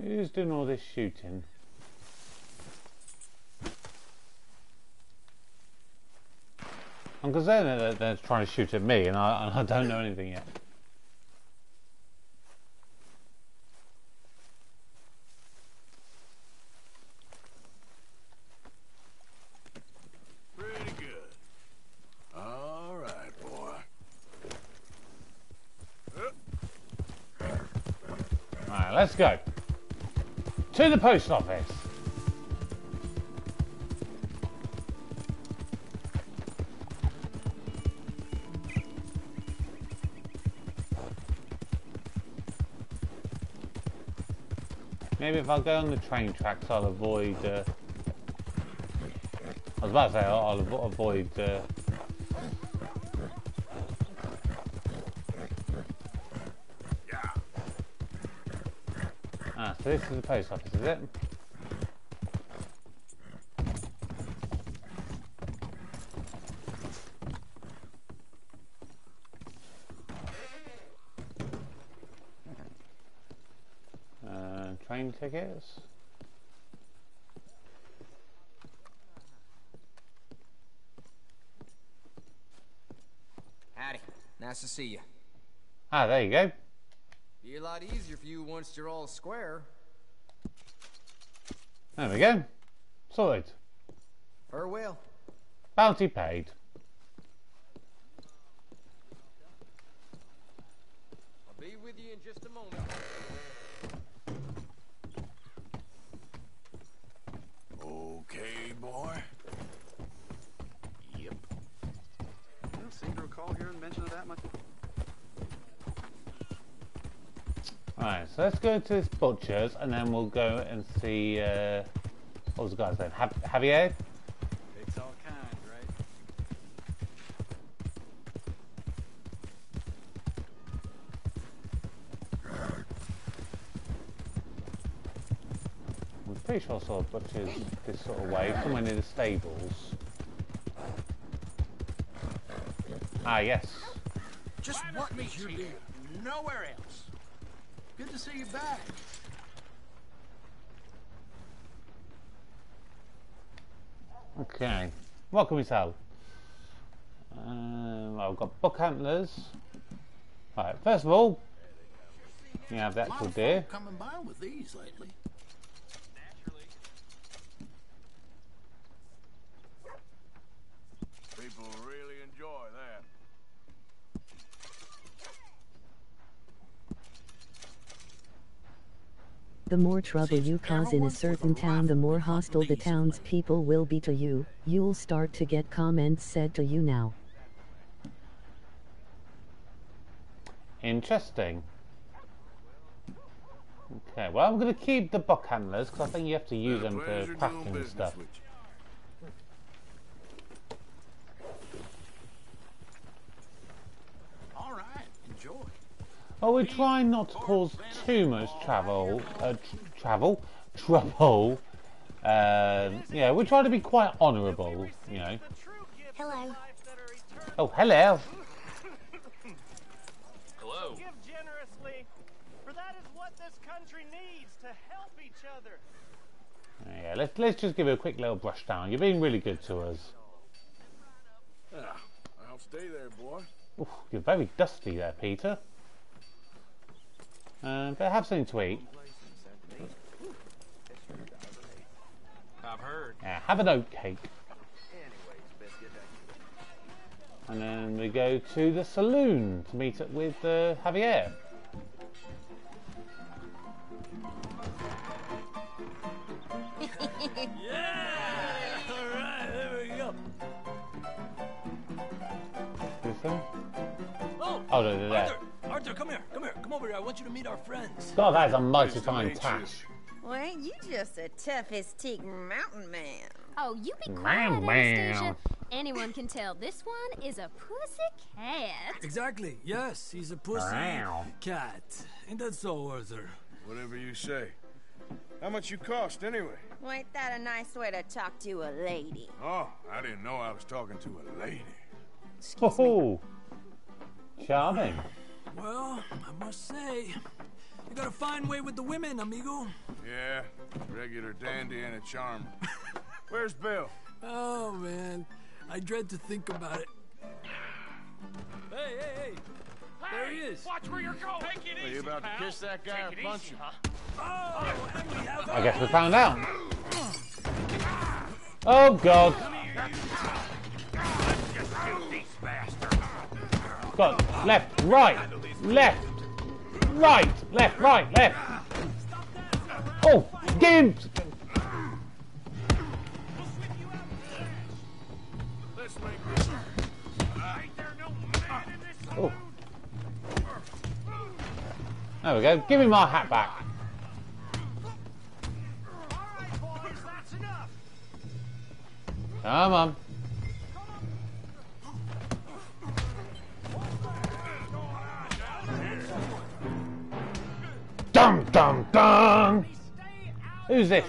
Who's doing all this shooting? I'm concerned that they're trying to shoot at me and I, and I don't know anything yet. Pretty good. All right, boy. Alright, let's go. To the post office. Maybe if I go on the train tracks, I'll avoid. Uh, I was about to say I'll, I'll avoid. Uh, ah, so this is the post office, is it? Uh, train tickets. Howdy. Nice to see you. Ah, there you go. Be a lot easier for you once you're all square. There we go. Sorted. Farewell. Bounty paid. I'll be with you in just a moment. Okay, boy. Yep. I don't seem to recall hearing mention of that much. Alright, so let's go to this butcher's and then we'll go and see. Uh, what was the guy's name? Jav- Javier? It's all kinds, right? I'm pretty sure I saw a butcher's this sort of way, somewhere near the stables. Ah, yes. Just what is your deal? Nowhere else. Good to see you back. Okay. What can we sell? Um, I've got buck antlers. Right, first of all, you have the actual deer. coming by with these lately. People really enjoy that. The more trouble you cause in a certain town, the more hostile the town's people will be to you. You'll start to get comments said to you now. Interesting. Okay, well, I'm going to keep the buck antlers because I think you have to use them for crafting and business stuff. with you. All right, enjoy. Well, we're trying not to cause too much travel, uh, tr- travel, [LAUGHS] trouble. Um, yeah, we're trying to be quite honourable, you know. Hello. Oh, hello. Hello. Give generously, for that is what this country needs to help each other. Yeah, let's let's just give it a quick little brush down. You're being really good to us. Ah, I'll stay there, boy. Oof, you're very dusty there, Peter. Um, but have something to eat. I've heard. Yeah, have an oat cake. And then we go to the saloon to meet up with uh, Javier. All right, [LAUGHS] there we go. This one? Oh, Oh, no, they're there. Want you to meet our friends. God, that is a mighty Nice to fine tash. Well, ain't you just a toughest teak mountain man? Oh, you be Meow, quiet, meow. Anastasia. Anyone can tell this one is a pussy cat. Exactly. Yes, he's a pussy Meow. cat. Ain't that so, Arthur? Whatever you say. How much you cost, anyway? Well, ain't that a nice way to talk to a lady? Oh, I didn't know I was talking to a lady. Oh, charming. Well, I must say, you got a fine way with the women, amigo. Yeah, regular dandy and a charmer. [LAUGHS] Where's Bill? Oh, man. I dread to think about it. Hey, hey, hey! There he is. Watch where you're going. Take it Are you about to kiss that guy or punch him? Oh, and we have I guess we found out. [LAUGHS] Oh God. God, left, right, left, right, left, right, left. Oh, him! Oh. There we go. Give me my hat back. Come on. Dum dum. Who's this?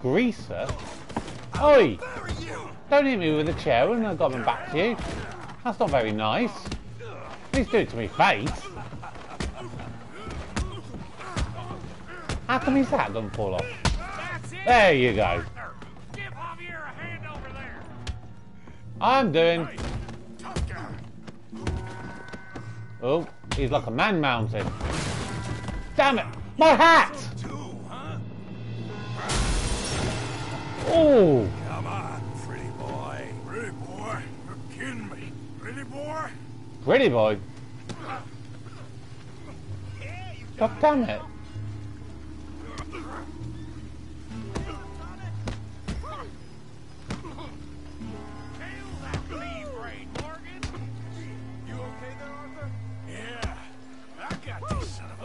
Greaser? Oi! Don't hit me with a chair when I've got them back to you. That's not very nice. Please do it to me face. How come his hat doesn't fall off? There you go. I'm doing. Oh, he's like a man mountain. Damn it! My hat! Oh! Come on, pretty boy. Pretty boy? You're kidding me. Pretty boy? Pretty boy. God damn it.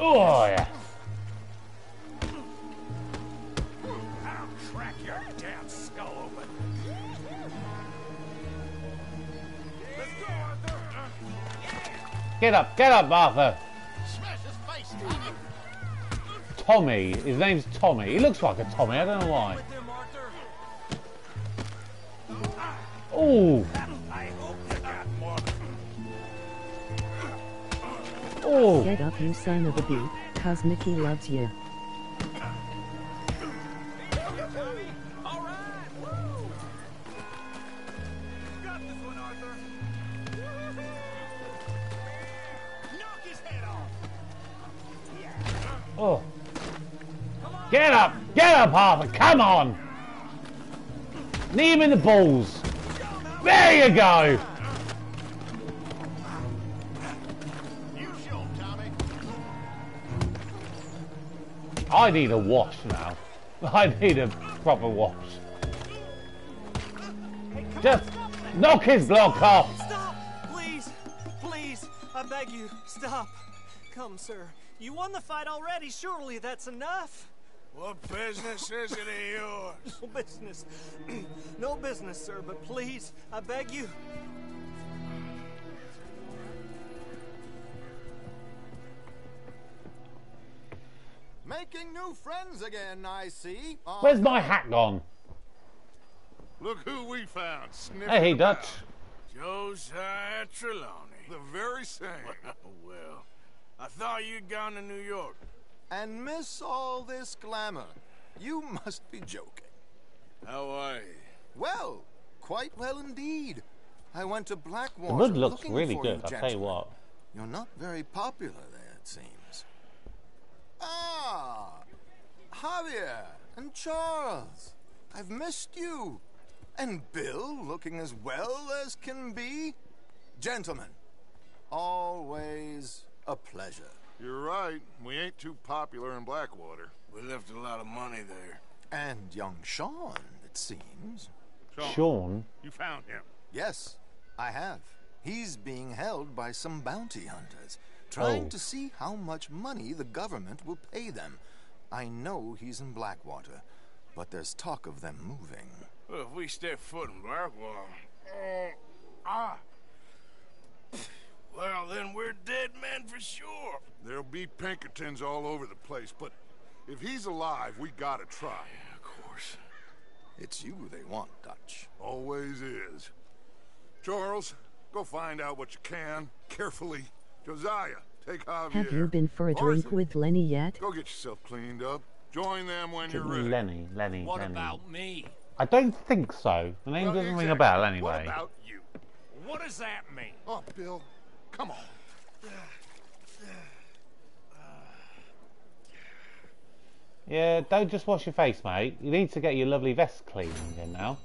Oh, go, Arthur. Get up, get up, Arthur. Face, Tommy. Tommy. His name's Tommy. He looks like a Tommy. I don't know why. Oh. Oh. Get up, you son of a bee, cause Mickey loves you. Got this one, Arthur. Knock his head off. Oh. Get up! Get up, Arthur! Come on! Knee him in the balls. There you go! I need a wash now. [LAUGHS] I need a proper wash. Just knock his block off! Stop! Please! Please! I beg you, stop! Come, sir. You won the fight already. Surely that's enough. What business is it of yours? [LAUGHS] No business. [CLEARS THROAT] no business, sir, but please, I beg you. Making new friends again, I see. Uh, Where's my hat gone? Look who we found. sniffing Hey, about. Dutch. Josiah Trelawny. The very same. [LAUGHS] well, I thought you'd gone to New York. And miss all this glamour. You must be joking. How are you? Well, quite well indeed. I went to Blackwater. The Blackwater. wood looks really good, you, I'll tell you what. You're not very popular there, it seems. Ah, Javier and Charles. I've missed you. And Bill looking as well as can be. Gentlemen, always a pleasure. You're right. We ain't too popular in Blackwater. We left a lot of money there. And young Sean, it seems. Sean? You found him. Yes, I have. He's being held by some bounty hunters, trying Oh. to see how much money the government will pay them. I know he's in Blackwater, but there's talk of them moving. Well, if we step foot in Blackwater. Oh, ah. Well, then we're dead men for sure. There'll be Pinkertons all over the place, but if he's alive, we gotta try. Yeah, of course. It's you they want, Dutch. Always is. Charles, go find out what you can, carefully. Josiah, take Javier. Have you been for a drink Arthur, with Lenny yet? Go get yourself cleaned up. Join them when you're ready. Lenny, Lenny, What Lenny. about me? I don't think so. The name Well, doesn't ring a exactly. bell What anyway. about you? What does that mean? Oh, Bill, come on. Yeah, don't just wash your face, mate. You need to get your lovely vest clean again now.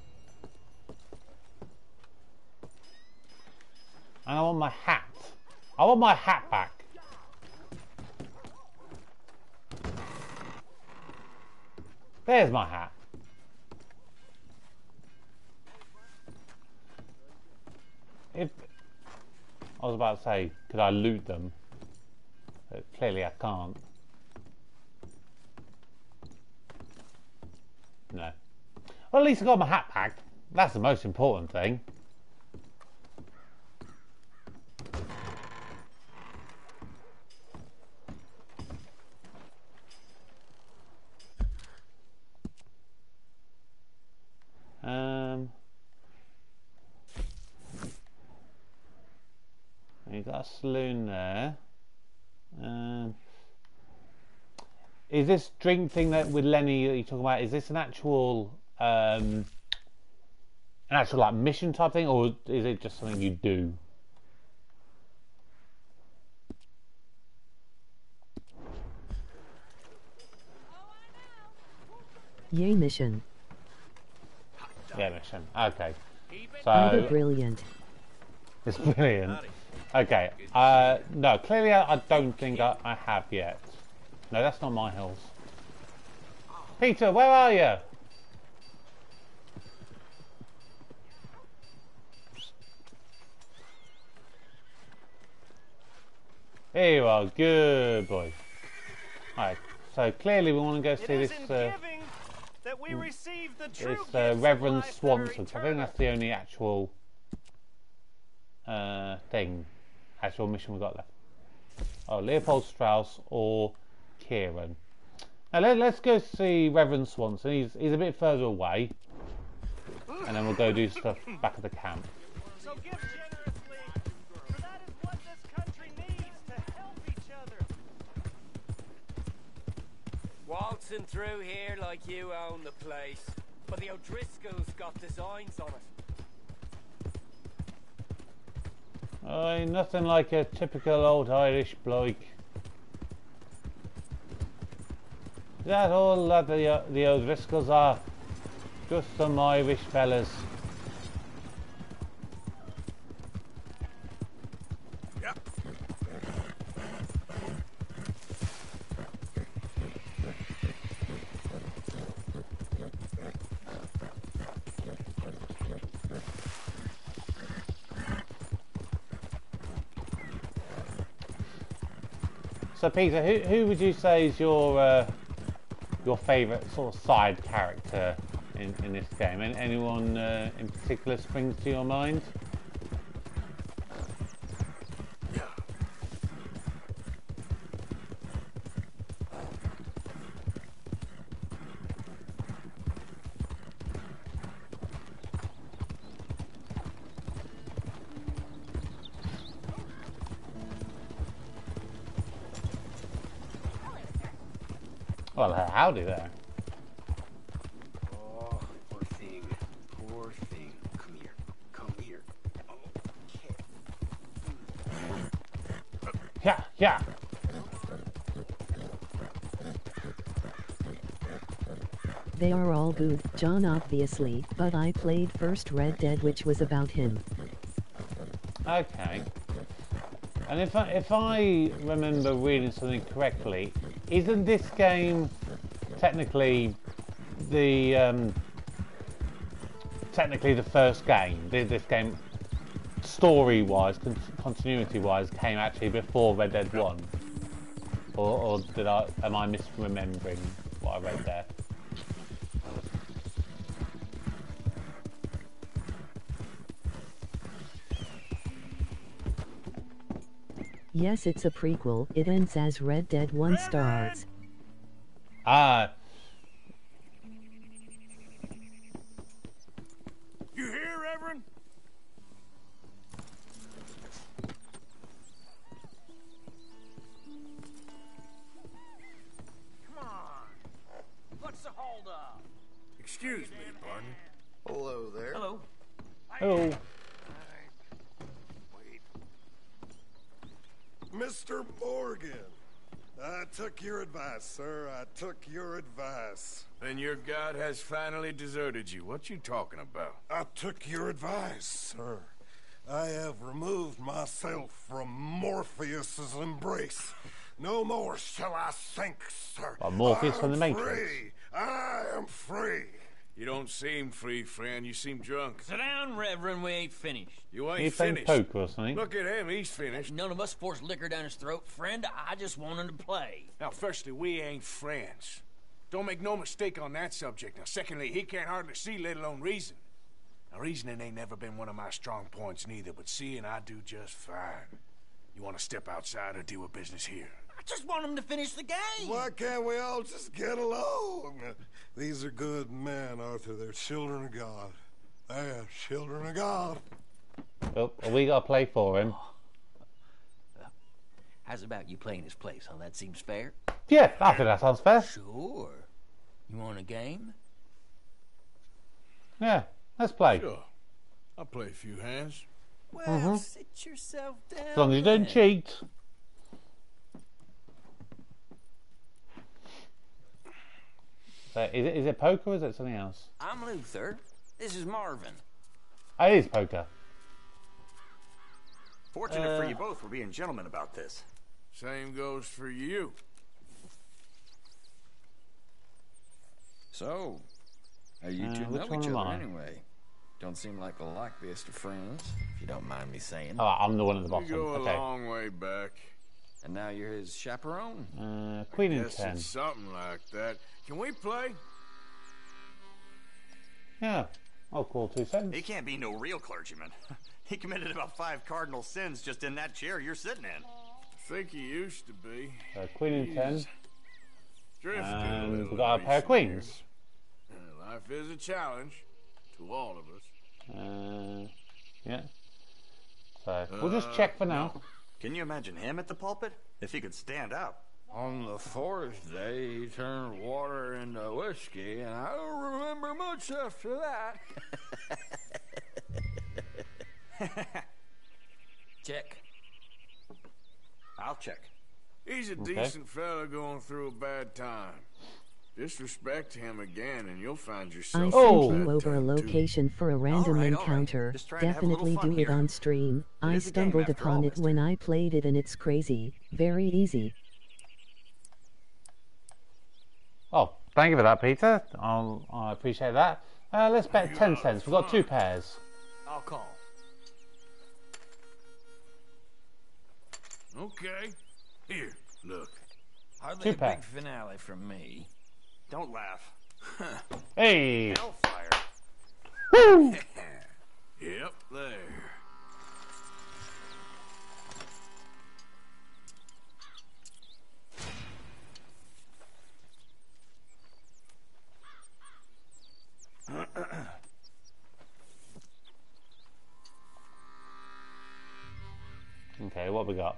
And I want my hat. I want my hat back. There's my hat. If I was about to say, could I loot them? But clearly I can't. No. Well, at least I got my hat back. That's the most important thing. Um, you got a saloon there. Um, is this drink thing that with Lenny that you're talking about? Is this an actual, um, an actual like mission type thing, or is it just something you do? Yay mission. Yeah, mission. Okay. Either So brilliant. it's brilliant. Okay. Uh, no, clearly I, I don't think I, I have yet. No, that's not my hills. Peter, where are you? Here you are, good boy. Alright, so clearly we want to go see this. Uh, giving that we receive the true it's uh, Reverend life that are Swanson. I think that's the only actual uh, thing, actual mission we've got left. Oh, Leopold Strauss or Kieran. Now let, us go see Reverend Swanson. He's he's a bit further away, and then we'll go do stuff back at the camp. So Waltzing through here like you own the place. But the O'Driscolls got designs on it. Oh, nothing like a typical old Irish bloke. That all that the uh, the O'Driscolls are just some Irish fellas. So Peter, who who would you say is your uh, your favourite sort of side character in, in this game? Any, anyone uh, in particular springs to your mind? Well, uh, howdy there. Oh, poor thing. Poor thing. Come here. Come here. Yeah, yeah. They are all good, John obviously, but I played first Red Dead which was about him. Okay. And if I, if I remember reading something correctly, isn't this game technically the um, technically the first game? This game, story-wise, con- continuity-wise, came actually before Red Dead One, or, or did I am I misremembering what I read there? Yes, it's a prequel. It ends as Red Dead 1 stars. Ah, You hear, Reverend? Took your advice. Then your god has finally deserted you. What you talking about? I took your advice, sir. I have removed myself from Morpheus's embrace. No more shall I sink, sir. Well, Morpheus I from the Matrix. Free. I am free. You don't seem free, friend. You seem drunk. Sit down, Reverend. We ain't finished. You ain't He playing finished. poker or something. Look at him. He's finished. None of us forced liquor down his throat, friend. I just want him to play. Now, firstly, we ain't friends. Don't make no mistake on that subject. Now, secondly, he can't hardly see, let alone reason. Now, reasoning ain't never been one of my strong points neither, but seeing I do just fine. You want to step outside or deal with business here? I just want him to finish the game. Why can't we all just get along? These are good men, Arthur. They're children of God. They're children of God. Well, we got to play for him. How's about you playing his place, huh? That seems fair. Yeah, I think that sounds fair. Sure. You want a game? Yeah, let's play. Sure. I'll play a few hands. Well, Mhm. sit yourself down. As long as you don't cheat. So, is it, is it poker or is it something else? I'm Luther. This is Marvin. Oh, it is poker. Fortunate for Uh, you both for being gentlemen about this. Same goes for you. So, how you Uh, two which know one each am other I? anyway? Don't seem like the likeliest of friends, if you don't mind me saying. Oh, I'm the one at the We bottom. go a Okay. long way back. And now you're his chaperone. Uh, Queen and Guess ten. it's something like that. Can we play? Yeah. Oh, cool. two cents. He can't be no real clergyman. [LAUGHS] he committed about five cardinal sins just in that chair you're sitting in. I think he used to be. So Queen and ten. He's drifted a And we've got a pair of queens. Uh, Life is a challenge to all of us. Uh, yeah. So we'll just Uh, check for now. Can you imagine him at the pulpit? If he could stand up. On the fourth day, he turned water into whiskey, and I don't remember much after that. [LAUGHS] Check. I'll check. He's a Okay. decent fella going through a bad time. Disrespect him again, and you'll find I yourself. sent Oh. you over a location for a random right, all right. encounter. Just trying to have a little Definitely fun do it here. on stream. I is a game stumbled upon all, it when I played it and it's crazy. Very easy. Oh, thank you for that, Peter. I'll, I appreciate that. Uh, let's bet ten cents. We've got two pairs. I'll call. Okay. Here, look. Hardly Two a pack. big finale from me. Don't laugh. [LAUGHS] Hey. Hellfire. Woo! [LAUGHS] Yep, there. Okay, what we got?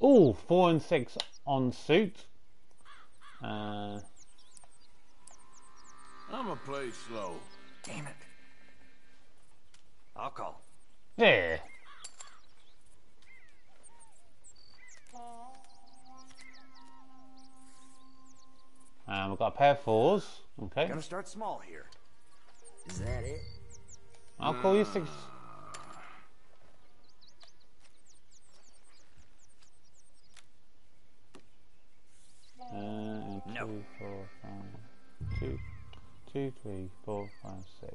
Oh, four and six on suit. Uh, I'ma play slow. Damn it. I'll call. yeah. And we've got a pair of fours. Okay. Gonna start small here. Is that it? I'll call you six. Uh, No. two, four, five, two, two, three, four, five, six.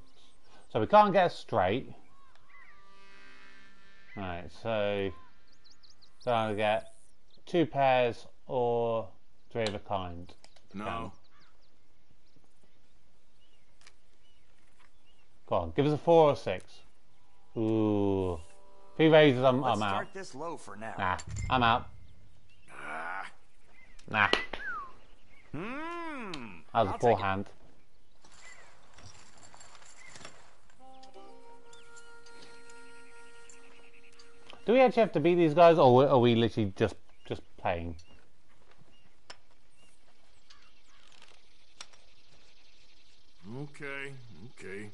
So we can't get straight. Right, so so get two pairs or three of a kind. No. Go on, give us a four or six. Ooh. If he raises, I'm, Let's I'm out. start this low for now. Nah, I'm out. Nah, Hmm. that was a I'll poor hand. Do we actually have to beat these guys, or are we literally just just playing? Okay, okay.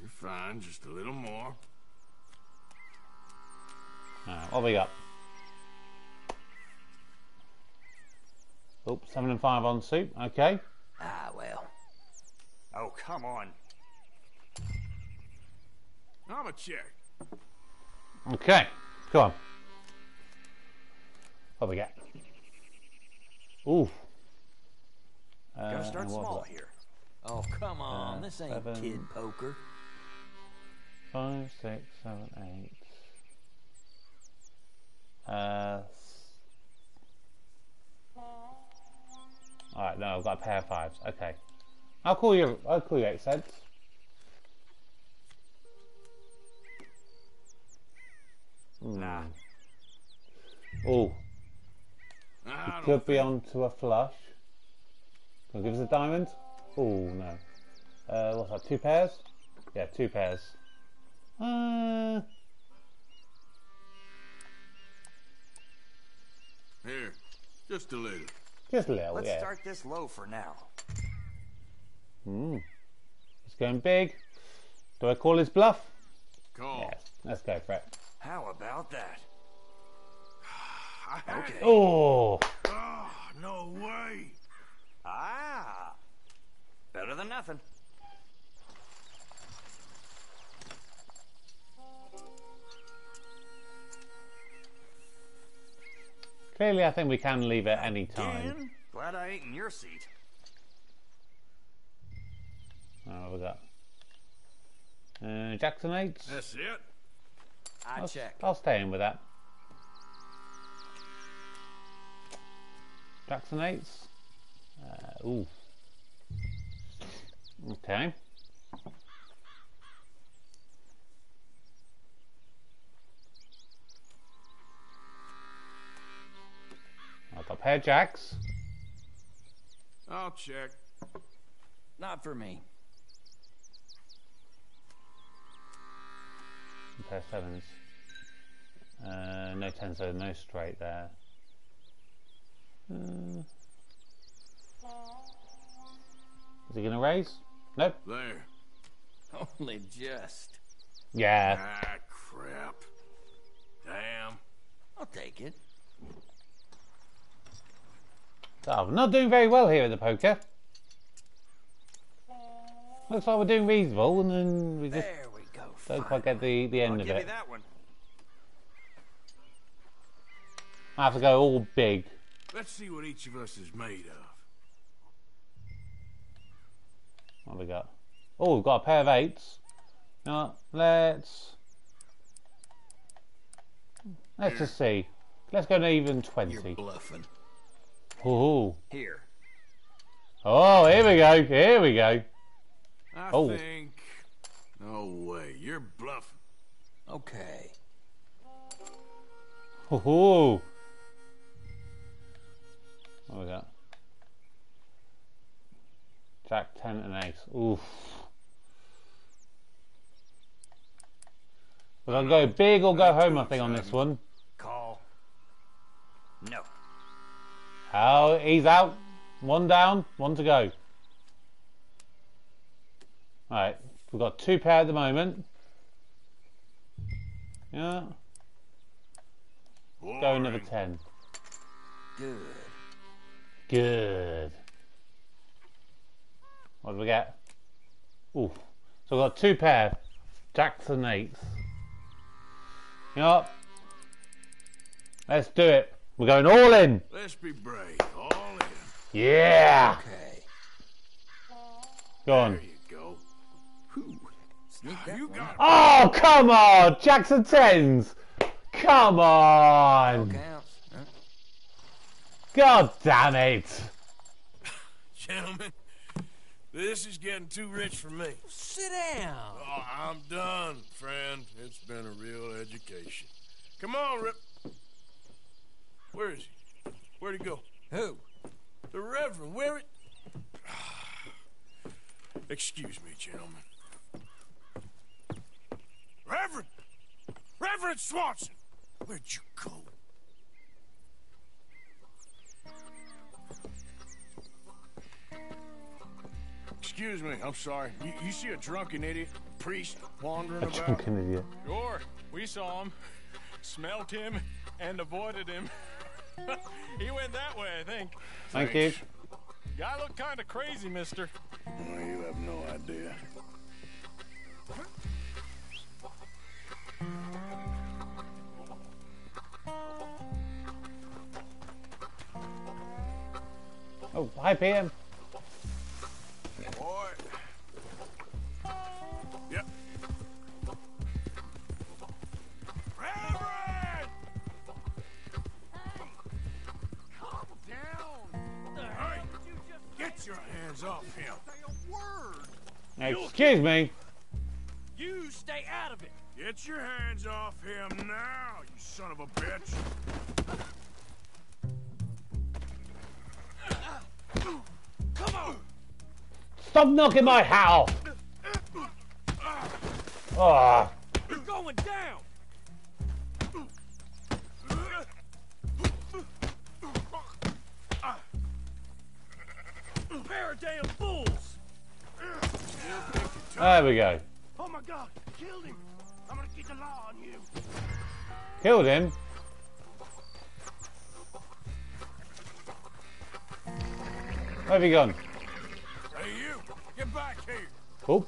You're fine. Just a little more. Alright, what we got? Oh, seven and five on soup. Okay. Ah, well. Oh, come on. I'm a check. Okay. Come on. What we got? Ooh. Uh, Gotta start small that? here. Oh, come on. Uh, this ain't seven. kid poker. Five, six, seven, eight. Uh. Alright, no, I've got a pair of fives. Okay. I'll call you. I'll call you eight cents. Nah. Oh, it could be onto a flush. Can give us a diamond? Oh no. Uh, what's that? Two pairs? Yeah, two pairs. Uh, Here, just a little. Just little, Let's yeah. start this low for now. Hmm. It's going big. Do I call his bluff? Call. Yes. Let's go for it. How about that? [SIGHS] Okay. Oh. Oh, no way. Ah. Better than nothing. Clearly, I think we can leave at any time. Dan, glad I ain't in your seat. Oh, what we got? Uh, Jackson eights. That's it. I I'll, check. I'll stay in with that. Jackson eights. Uh, ooh. Okay. I've got a pair jacks. I'll check. Not for me. A pair sevens. Uh, no tens, so no straight there. Uh, is he going to raise? Nope. There. Only just. Yeah. Ah, crap. Damn. I'll take it. Oh, we're not doing very well here at the poker. Uh, Looks like we're doing reasonable, and then we just There we go. don't quite get the, the end I'll of it. that one. I have to go all big. Let's see what each of us is made of. What have we got? Oh, we've got a pair of eights. No, let's let's just see. Let's go to even twenty. You're bluffing. Ooh. Here. Oh, here we go. Here we go. I Oh. think. No way. You're bluffing. Okay. Ooh. What we got? Jack ten and ace. Oof. We're gonna go big or go home, I think, on this one. Call. No. How he's out. One down, one to go. Alright, we've got two pair at the moment. Yeah. Go another ten. Good. Good. What do we get? Ooh. So we've got two pair. Jacks and eights. Know? Let's do it. We're going all in. Let's be brave. All in. Yeah. Okay. Go on. There you go. Sneak You got. Oh, come on. Jackson tens. Come on. Huh? God damn it. [LAUGHS] Gentlemen, This is getting too rich for me. Sit down. Oh, I'm done, friend. It's been a real education. Come on, Rip. Where is he? Where'd he go? Who? The Reverend. Where it? Excuse me, gentlemen. Reverend! Reverend Swanson! Where'd you go? Excuse me, I'm sorry. You, you see a drunken idiot, priest, wandering A about? drunken idiot. Sure, we saw him, smelt him, and avoided him. [LAUGHS] he went that way, I think. Thank you. Guy looked kind of crazy, mister. Oh, you have no idea. Oh, hi, PM. Hands off him. Excuse me. You stay out of it. Get your hands off him now, you son of a bitch. Come on. Stop knocking my hat off. Ah, You're going down. Pair of damn fools. there we go. Oh my God! Killed him. I'm gonna get the law on you. Killed him. Where have you gone? Hey, you, get back here. Oh.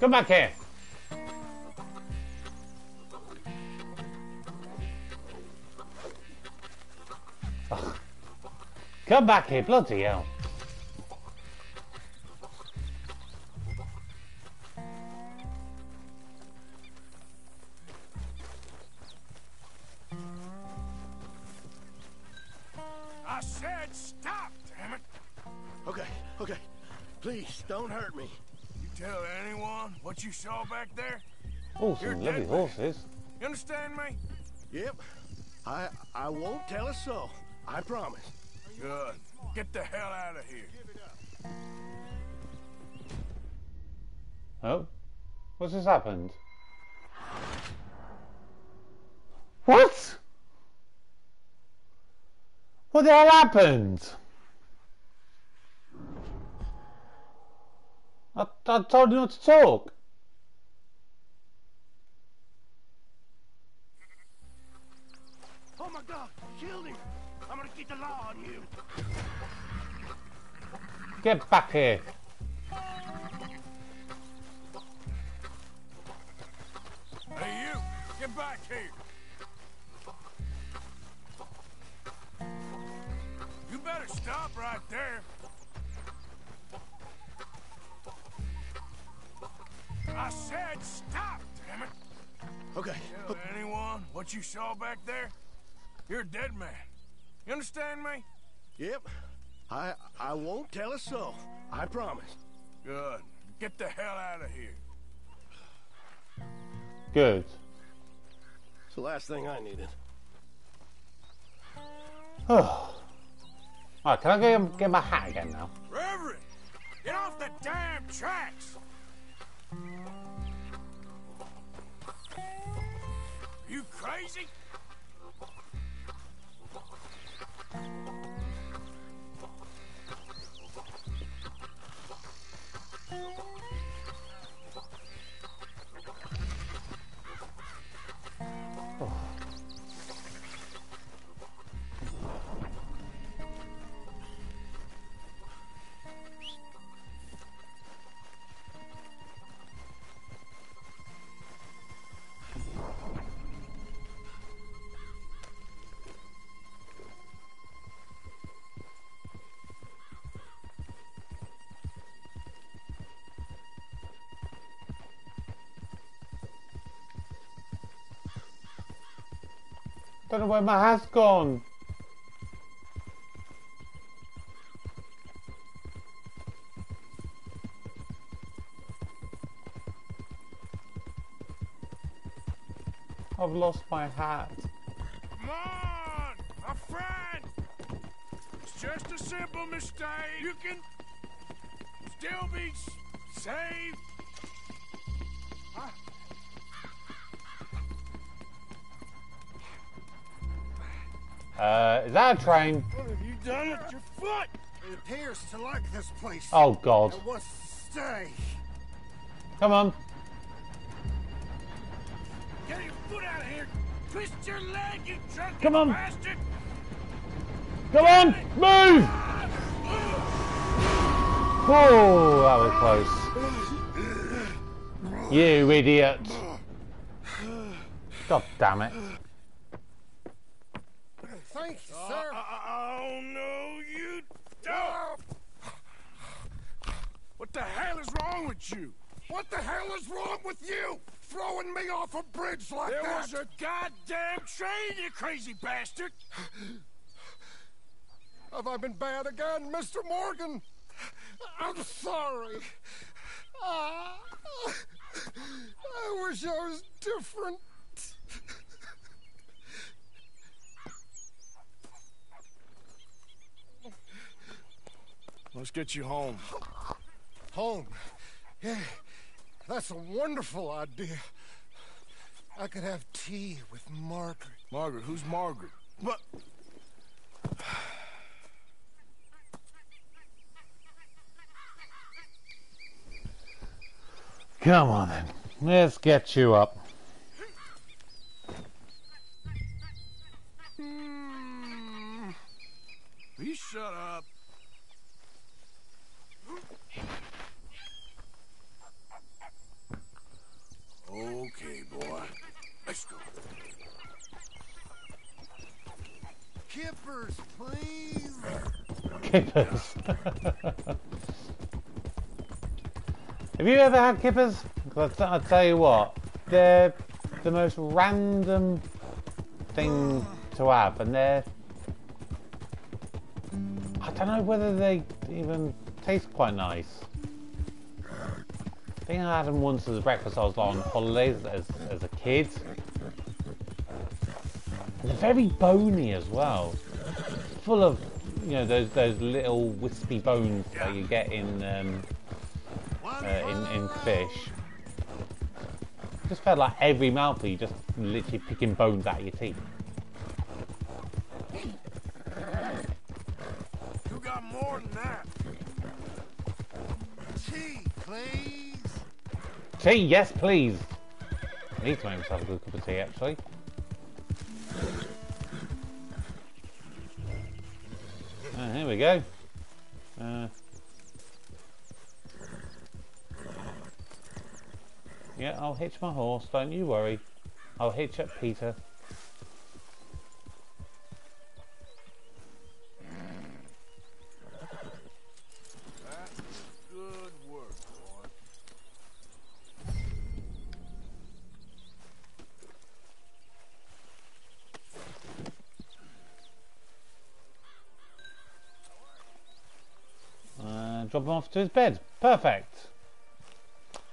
Come back here. Ugh. [LAUGHS] Come back here, bloody hell. I said stop, damn it. Okay, okay. Please, don't hurt me. You tell anyone what you saw back there? Oh, You're some lovely horses. You understand me? Yep. I I won't tell a soul. I promise. Good. Get the hell out of here. Oh, what's just happened? What? What the hell happened? I, I told you not to talk. Oh my God! Killed him. I'm gonna get the law on you. Get back here. Hey, you, get back here. You better stop right there. I said stop, damn it. Okay. Tell anyone what you saw back there? You're a dead man. You understand me? Yep. I I won't tell a soul. I promise. Good. Get the hell out of here. Good. It's the last thing I needed. [SIGHS] Oh. Alright, can I get, get my hat again now? Reverend, get off the damn tracks. crazy? Don't know where my hat's gone. I've lost my hat. Come on, my friend. It's just a simple mistake. You can still be saved. Uh, is that a train? What have you done with your foot? It appears to like this place. Oh, God. It wants to stay. Come on. Get your foot out of here. Twist your leg, you drunken Come on. bastard. Come on, move! Oh, that was close. You idiot. God damn it. Thank you, sir. Oh, no, you don't. What the hell is wrong with you? What the hell is wrong with you? Throwing me off a bridge like There that? was a goddamn train, you crazy bastard. Have I been bad again, Mr. Morgan? I'm sorry. Ah, I wish I was different. Let's get you home. Home. Yeah, that's a wonderful idea. I could have tea with Margaret. Margaret, who's Margaret? What? Come on then. Let's get you up. Hmm. Will you shut up? Okay, boy. Let's go. Kippers, please. Kippers. Have you ever had kippers? 'Cause I tell you what, they're the most random thing to have, and they're. I don't know whether they even taste quite nice. I think I had them once as breakfast. I was on holidays as, as a kid. They're very bony as well. Full of, you know, those those little wispy bones that you get in um, uh, in in fish. Just felt like every mouthful you just literally picking bones out of your teeth. You got more than that. Tea, please. Tea, yes, please. I need to make myself a good cup of tea, actually. Uh, here we go. Uh, yeah, I'll hitch my horse, don't you worry. I'll hitch up Peter. That's good work, boy. Uh, drop him off to his bed. Perfect.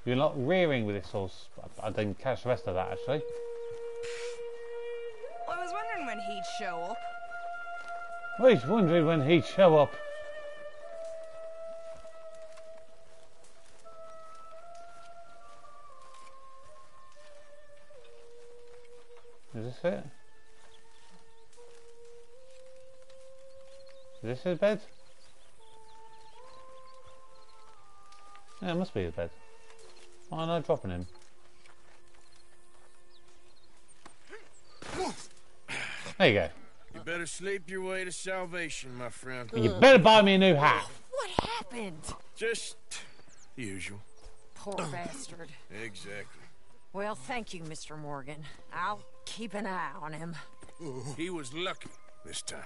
You're not rearing with this horse. I, didn't catch the rest of that actually. Well, I was wondering when he'd show up. I was wondering when he'd show up. Is this it? Is this his bed? Yeah, it must be his bed. Why am I dropping him? There you go. You better sleep your way to salvation, my friend. You better buy me a new hat. What happened? Just the usual. Poor bastard. Exactly. Well, thank you, Mr. Morgan. I'll keep an eye on him. He was lucky this time.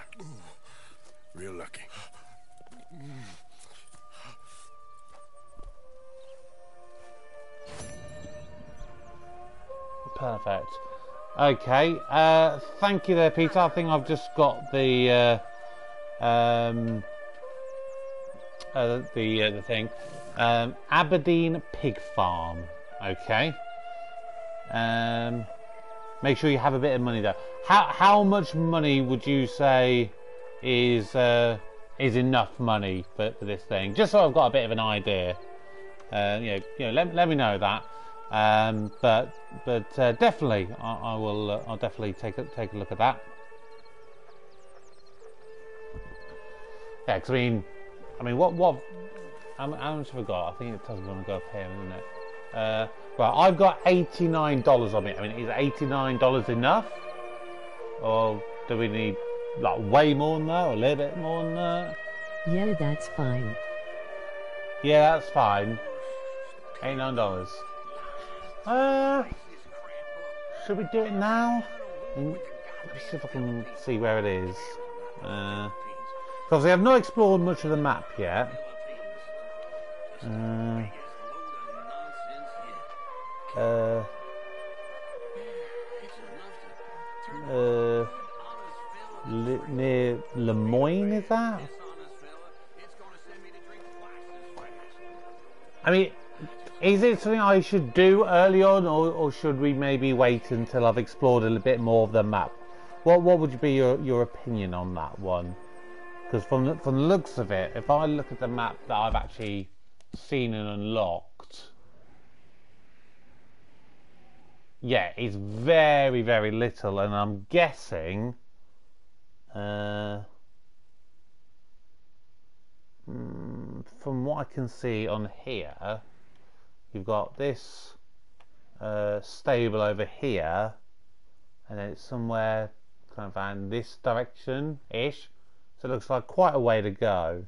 Real lucky. Perfect. Okay. Uh, thank you there, Peter. I think I've just got the uh, um, uh, the uh, the thing. Um, Aberdeen Pig Farm. Okay. Um, make sure you have a bit of money though. How how much money would you say is uh, is enough money for, for this thing? Just so I've got a bit of an idea. Uh, you know, you know, let, let me know that. Um, but but uh, definitely, I, I will. Uh, I'll definitely take a, take a look at that. Yeah, 'cause I mean, I mean, what what? How, how much have I got? I think it me when I go up here, isn't it? Uh, right, I've got eighty nine dollars on me. I mean, is eighty nine dollars enough, or do we need like way more than that, or a little bit more than that? Yeah, that's fine. Yeah, that's fine. Eighty nine dollars. Uh, should we do it now? Mm, Let's see if I can see where it is. Because we have not explored much of the map yet. Uh, uh, uh, li- near Lemoyne, is that? I mean, is it something I should do early on, or, or should we maybe wait until I've explored a little bit more of the map? What What would be your, your opinion on that one? Because from the, from the looks of it, if I look at the map that I've actually seen and unlocked, yeah, it's very very little, and I'm guessing. Uh, mm, from what I can see on here, you've got this uh, stable over here, and then it's somewhere kind of in this direction ish. So it looks like quite a way to go.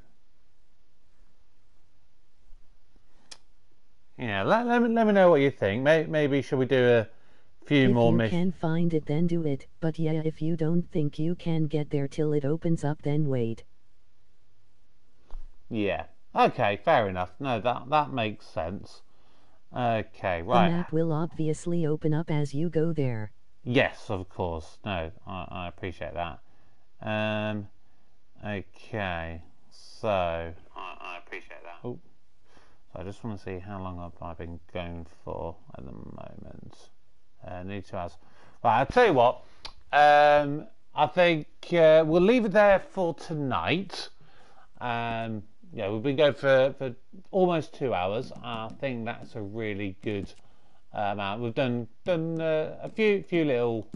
Yeah, let, let, me, let me know what you think. Maybe, maybe should we do a few if more you missions? can find it, then do it. But yeah, if you don't think you can get there till it opens up, then wait. Yeah. Okay, fair enough. No, that that makes sense. Okay, right. The map will obviously open up as you go there. Yes, of course. No, I, I appreciate that. Um, okay, so I, I appreciate that. Oh, so I just want to see how long have I been going for at the moment. Uh, need to ask. Right, I'll tell you what. Um, I think uh, we'll leave it there for tonight. Um, yeah, we've been going for, for almost two hours. I think that's a really good uh, amount. We've done done uh, a few few little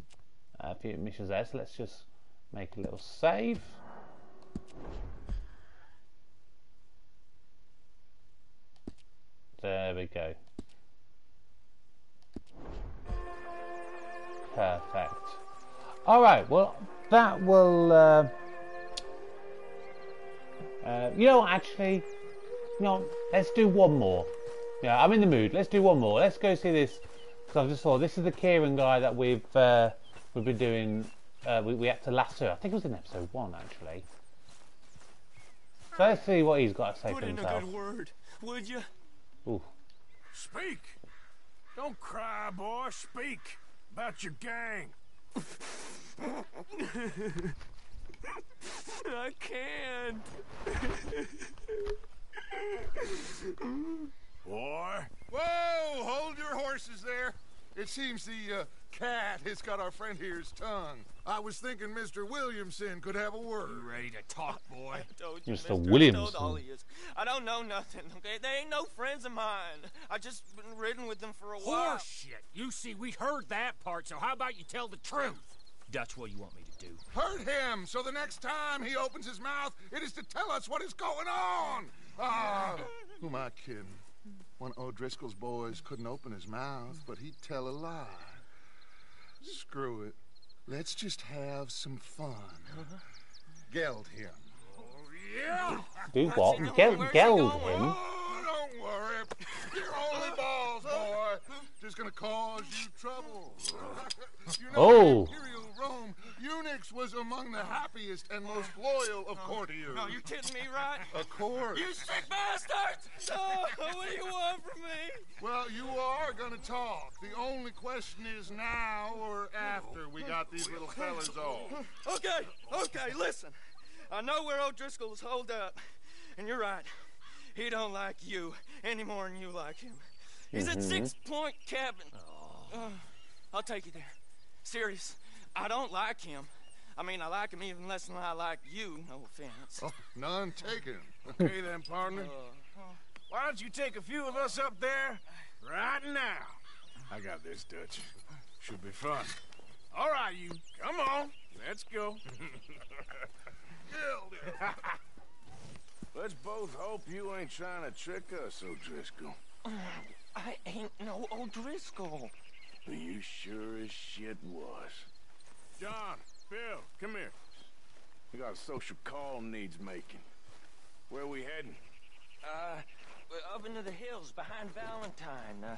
uh, few missions there. So let's just make a little save. There we go. Perfect. All right. Well, that will. Uh, uh, you know, what, actually, you know, let's do one more. Yeah, I'm in the mood. Let's do one more. Let's go see this because I just saw this is the Kieran guy that we've uh, we've been doing. Uh, we, we had to lasso. I think it was in episode one actually. So let's see what he's got to say Put for in a good word, would you? Ooh. Speak. Don't cry, boy. Speak about your gang. [LAUGHS] I can't. Boy. Whoa! Hold your horses there. It seems the uh, cat has got our friend here's tongue. I was thinking Mr. Williamson could have a word. You ready to talk, boy? [LAUGHS] told you, Mr. mister, I told Williamson. all of yous. I don't know nothing, okay? They ain't no friends of mine. I just been ridden with them for a while. Horseshit. You see, we heard that part, so how about you tell the truth? Dutch, what you want me to do? Hurt him, so the next time he opens his mouth, it is to tell us what is going on. Ah, [LAUGHS] who am I kidding? One of O'Driscoll's boys couldn't open his mouth, but he'd tell a lie. Screw it. Let's just have some fun. Geld him. Yeah. Do what? Gel, geld him. Oh, don't worry. You're only balls, boy. Just gonna cause you trouble. [LAUGHS] you know, Oh. In Rome, Eunuchs was among the happiest and most loyal of courtiers. No, you're kidding me, right? [LAUGHS] Of course. You sick bastards! [LAUGHS] Oh, what do you want from me? Well, you are gonna talk. The only question is now or after we got these little fellas off. [LAUGHS] Okay, okay, listen. I know where old O'Driscoll's holed up, and you're right. He don't like you any more than you like him. He's at Mhm. Six Point Cabin. Uh, I'll take you there. Serious. I don't like him. I mean, I like him even less than I like you. No offense. Oh, none taken. [LAUGHS] Okay then, partner. Uh, Why don't you take a few of us up there right now? I got this, Dutch. Should be fun. All right, you. Come on. Let's go. [LAUGHS] [LAUGHS] Let's both hope you ain't trying to trick us, O'Driscoll. I ain't no O'Driscoll. You sure as shit was. John, Bill, come here. We got a social call needs making. Where we heading? Uh, up into the hills behind Valentine. Uh,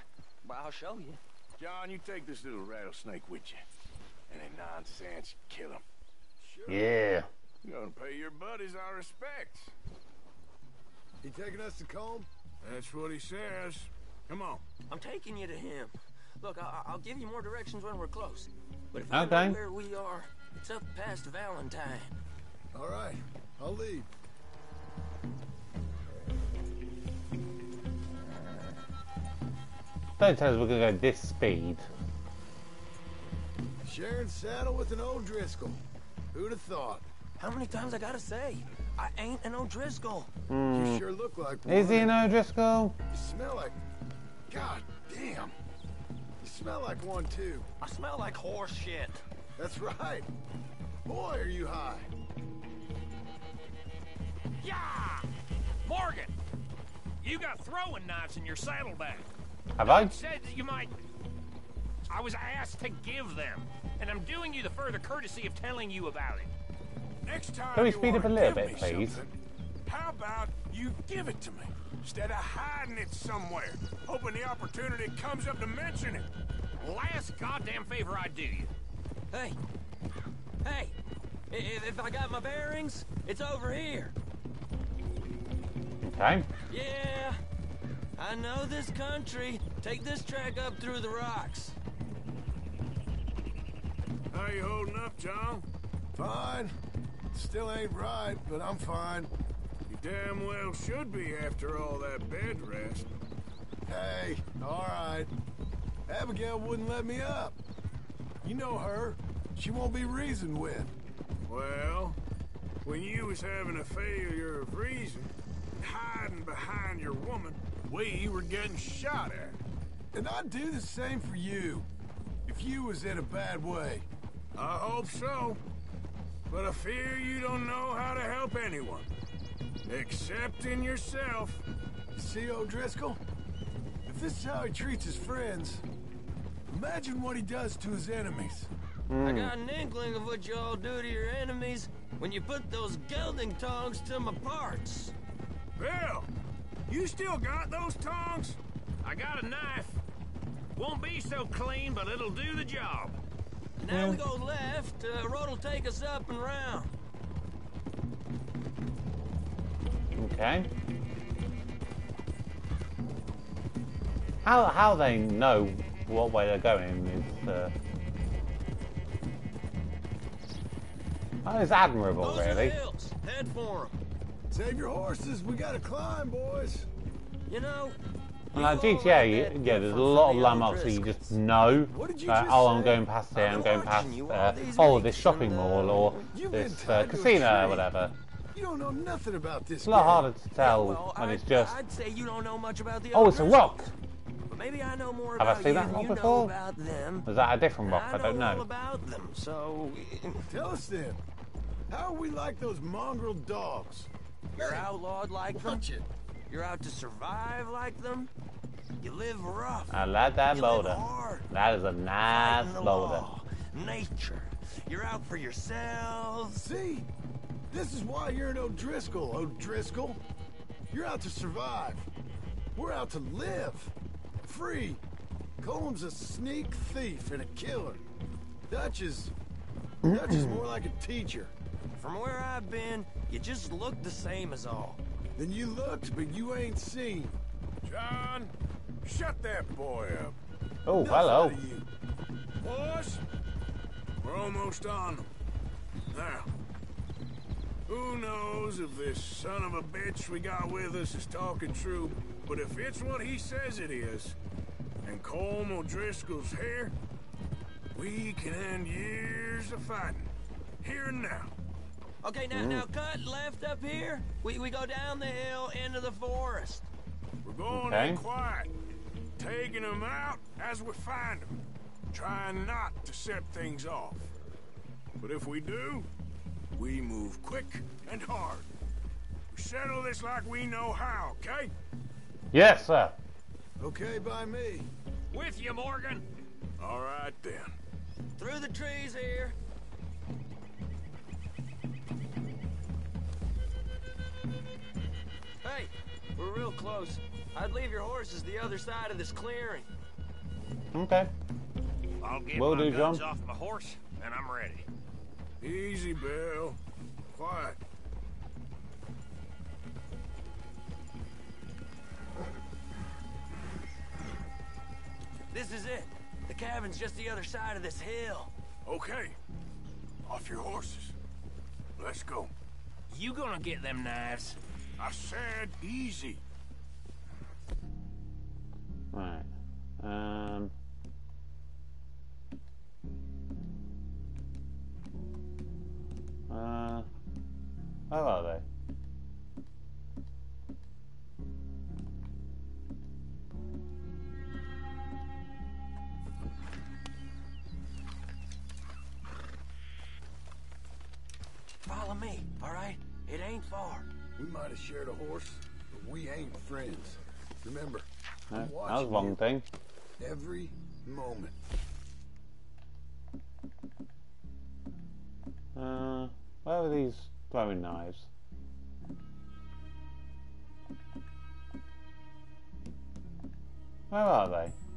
well, I'll show you. John, you take this little rattlesnake with you. Any nonsense, kill him. Yeah. You're gonna pay your buddies our respects. He taking us to Colm? That's what he says. Come on. I'm taking you to him. Look, I- I'll give you more directions when we're close. But if you Okay. know where we are, it's up past Valentine. All right, I'll leave. Don't tell us we're going to go this speed. Sharing saddle with an O'Driscoll. Who'd have thought? How many times I gotta say? I ain't an O'Driscoll. Hmm. You sure look like one. Is he an O'Driscoll? You smell like... God damn. You smell like one, too. I smell like horse shit. That's right. Boy, are you high. Yeah! Morgan! You got throwing knives in your saddlebag. Have I? Said that you might... I was asked to give them, and I'm doing you the further courtesy of telling you about it. Next time Can we you speed up a little give bit, me please? something, How about you give it to me instead of hiding it somewhere, hoping the opportunity comes up to mention it? Last goddamn favor I do you. Hey, hey, if, if I got my bearings, it's over here. Okay. Yeah, I know this country. Take this track up through the rocks. How you holding up, John? Fine. Still ain't right, but I'm fine. You damn well should be after all that bed rest. Hey, all right. Abigail wouldn't let me up. You know her. She won't be reasoned with. Well, when you was having a failure of reason, hiding behind your woman, we were getting shot at. And I'd do the same for you. If you was in a bad way. I hope so. But I fear you don't know how to help anyone. Except in yourself. You see O'Driscoll? If this is how he treats his friends, imagine what he does to his enemies. I got an inkling of what you all do to your enemies when you put those gelding tongs to my parts. Bill, you still got those tongs? I got a knife. Won't be so clean, but it'll do the job. Now we go left, uh, road'll take us up and round. Okay. How how they know what way they're going is uh, oh, it's admirable, Those are really. the hills. Head for 'em. Save your horses. We gotta climb, boys. You know, And like GTA, yeah, there's a lot of landmarks that you just know. did you uh, just oh, I'm going past here. I'm going past you uh, oh this shopping mall or this uh, tied to a casino or whatever. You don't know nothing about this It's a lot harder to tell well, when I'd, it's just I'd say you don't know much about the oh, it's a rock. But maybe I know more Have I about seen you that than rock you know before? about them. Was that a different rock? I, I don't know all know. about them, so [LAUGHS] Tell us then. How are we like those mongrel dogs? you're outlawed like them. Watch it. You're out to survive like them. You live rough. I like that you live boulder. That is a nice fighting the boulder. law, nature. You're out for yourselves. See? This is why you're an O'Driscoll, O'Driscoll. You're out to survive. We're out to live. Free. Colm's a sneak thief and a killer. Dutch is... Dutch is more like a teacher. From where I've been, you just look the same as all. Then you looked, but you ain't seen. John, shut that boy up. Oh, Enough hello. out. Boys, we're almost on them. Now, who knows if this son of a bitch we got with us is talking true, but if it's what he says it is, and Colm O'Driscoll's here, we can end years of fighting. Here and now. Okay, now, now mm. cut left up here. We, we go down the hill into the forest. We're going Okay. in quiet, taking them out as we find them, trying not to set things off. But if we do, we move quick and hard. We settle this like we know how, okay? Yes, sir. Okay by me. With you, Morgan. All right then. Through the trees here. Hey, we're real close. I'd leave your horses the other side of this clearing. Okay. I'll get Will my do, guns John. off my horse, and I'm ready. Easy, Bill. Quiet. This is it. The cabin's just the other side of this hill. Okay. Off your horses. Let's go. You gonna get them knives? I said easy. Right. Um. Uh. how are they? Follow me, all right? It ain't far. We might have shared a horse, but we ain't friends. Remember, No, I'm that was watching wrong thing. every moment. Uh, where are these throwing knives? Where are they?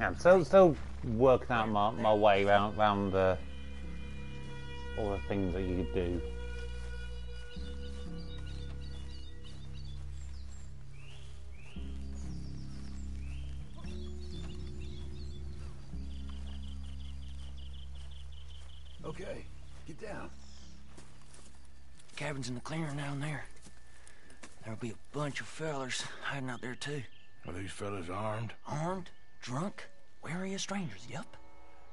Yeah, I'm still still working out my, my way around around the all the things that you could do. Okay, get down. Cabin's in the clearing down there. There'll be a bunch of fellers hiding out there too. Are these fellas armed? Armed, drunk, wary of strangers. Yup.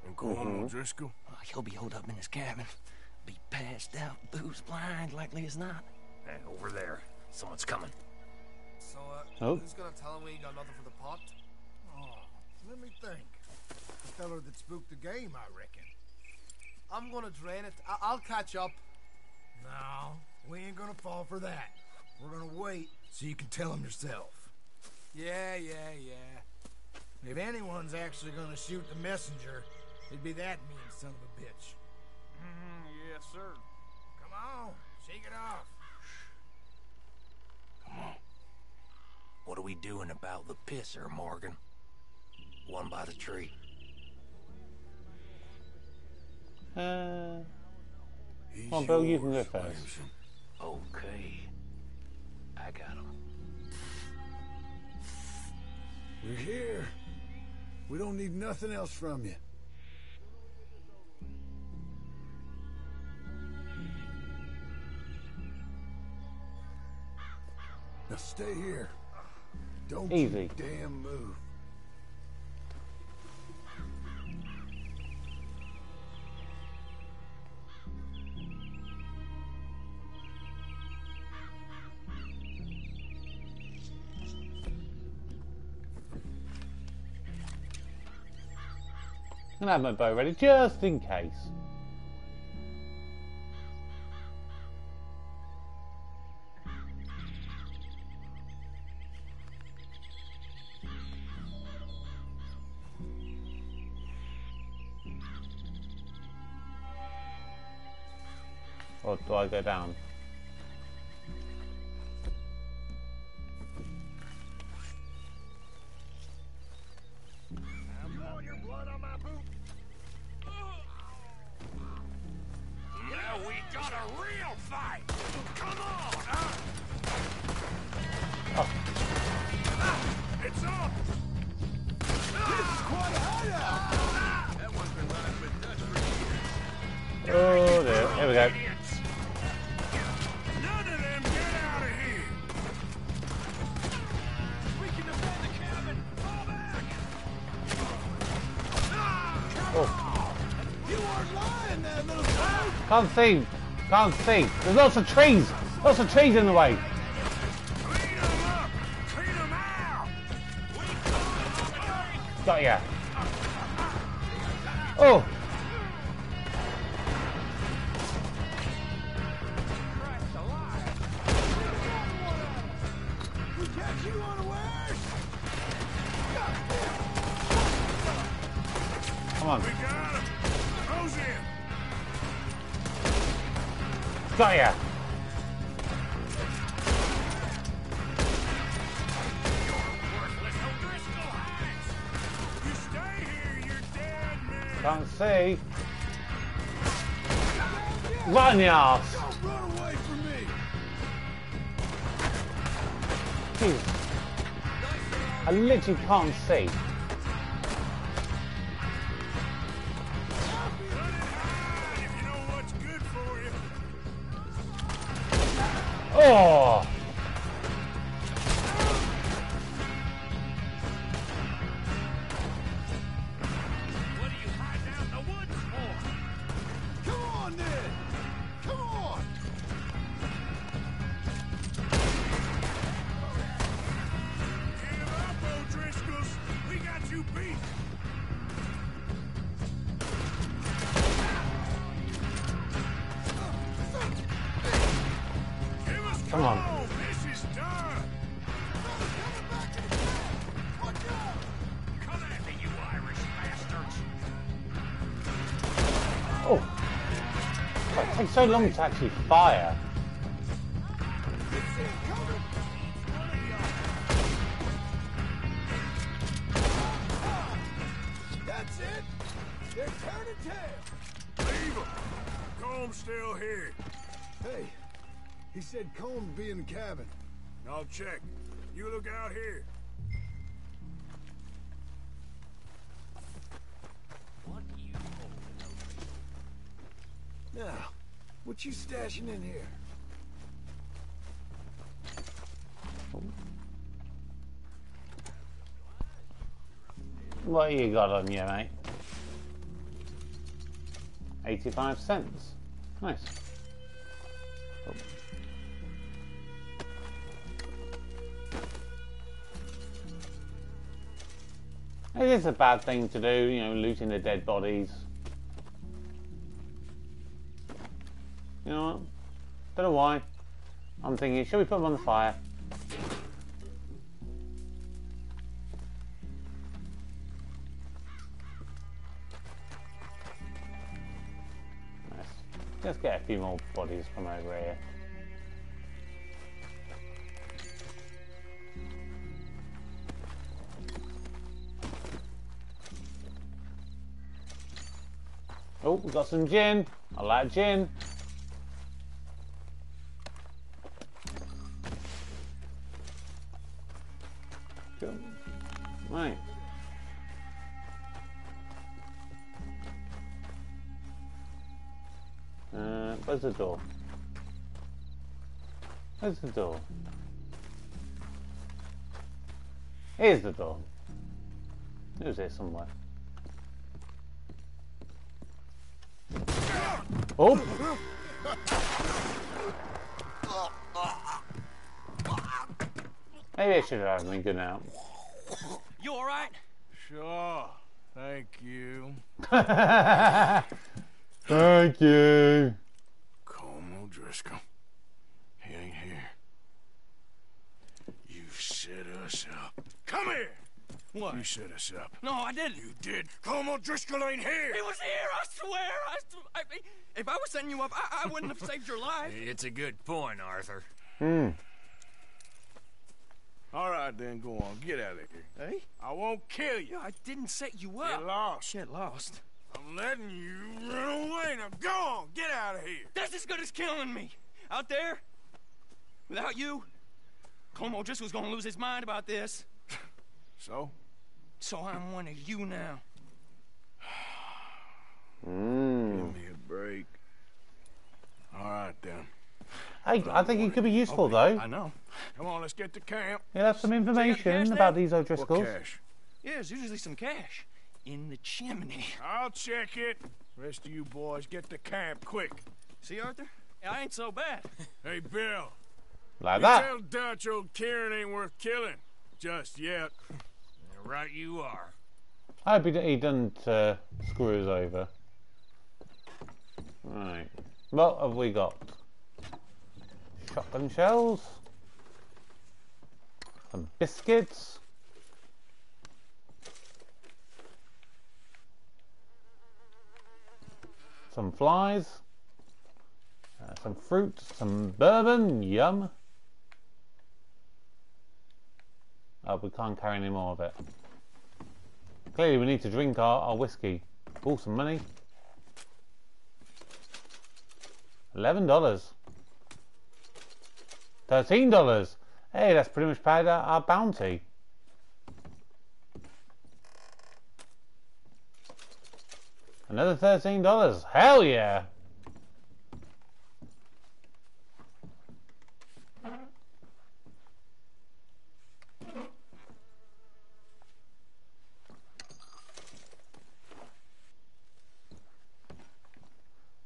And Colm Mhm. O'Driscoll? Uh, he'll be holed up in his cabin. Be passed out, booze blind, likely as not. Hey, over there. Someone's coming. So, uh, Oh. who's gonna tell him we ain't got nothing for the pot? Oh, let me think. The feller that spooked the game, I reckon. I'm gonna drain it. I- I'll catch up. No, we ain't gonna fall for that. We're gonna wait so you can tell him yourself. Yeah, yeah, yeah. If anyone's actually gonna shoot the messenger, it'd be that mean son of a bitch. Mm, yes, sir. Come on, shake it off. Come on. What are we doing about the pisser, Morgan? One by the tree. Uh, come on, Bill, you can go first. Okay. I got him. We're here. We don't need nothing else from you. Now stay here. Don't Easy. you damn move. Gonna have my bow ready just in case. Or do I go down? Can't see, can't see. There's lots of trees, lots of trees in the way. Can't see. Arse. Run away from me. I literally can't see. So long to actually fire. In here? What you got on you, mate? 85 cents. Nice. It is a bad thing to do, you know, looting the dead bodies. You know what? Don't know why. I'm thinking, should we put them on the fire? Let's just get a few more bodies from over here. Oh, we've got some gin. I like gin. Right. Uh, where's the door? Where's the door? Here's the door. It was here somewhere. Oh! Maybe I should have been good now. You all right? Sure. Thank you. [LAUGHS] Thank you. Colm Driscoll. He ain't here. You set us up. Come here! What? You set us up. No, I didn't. You did. Colm Driscoll ain't here! He was here, I swear. I, st- I, if I was setting you up, I, I wouldn't have saved your life. It's a good point, Arthur. Hmm. All right, then, go on. Get out of here. Hey? I won't kill you. I didn't set you up. Get lost. Shit, lost. I'm letting you run away. Now go on. Get out of here. That's as good as killing me. Out there, without you, Como just was gonna lose his mind about this. [SIGHS] So? So I'm one of you now. Mm. [SIGHS] Give me a break. All right, then. Hey, I think it could be useful though. I know. Come on, let's get to camp. You'll have some information there? about these What O'Driscolls. cash? Yeah, there's usually some cash in the chimney. I'll check it. Rest of you boys, get to camp quick. See, Arthur? I ain't so bad. [LAUGHS] Hey, Bill. Like you that. Tell Dutch old Kieran ain't worth killing. Just yet. Right you are. I hope he, d- he doesn't uh, screw us over. Right. What have we got? Shotgun shells some biscuits. Some flies. Uh, some fruit, some bourbon, yum. Oh, we can't carry any more of it. Clearly we need to drink our, our whiskey. All some money. $11. $13. Hey, that's pretty much paid our, our bounty. Another thirteen dollars. Hell yeah!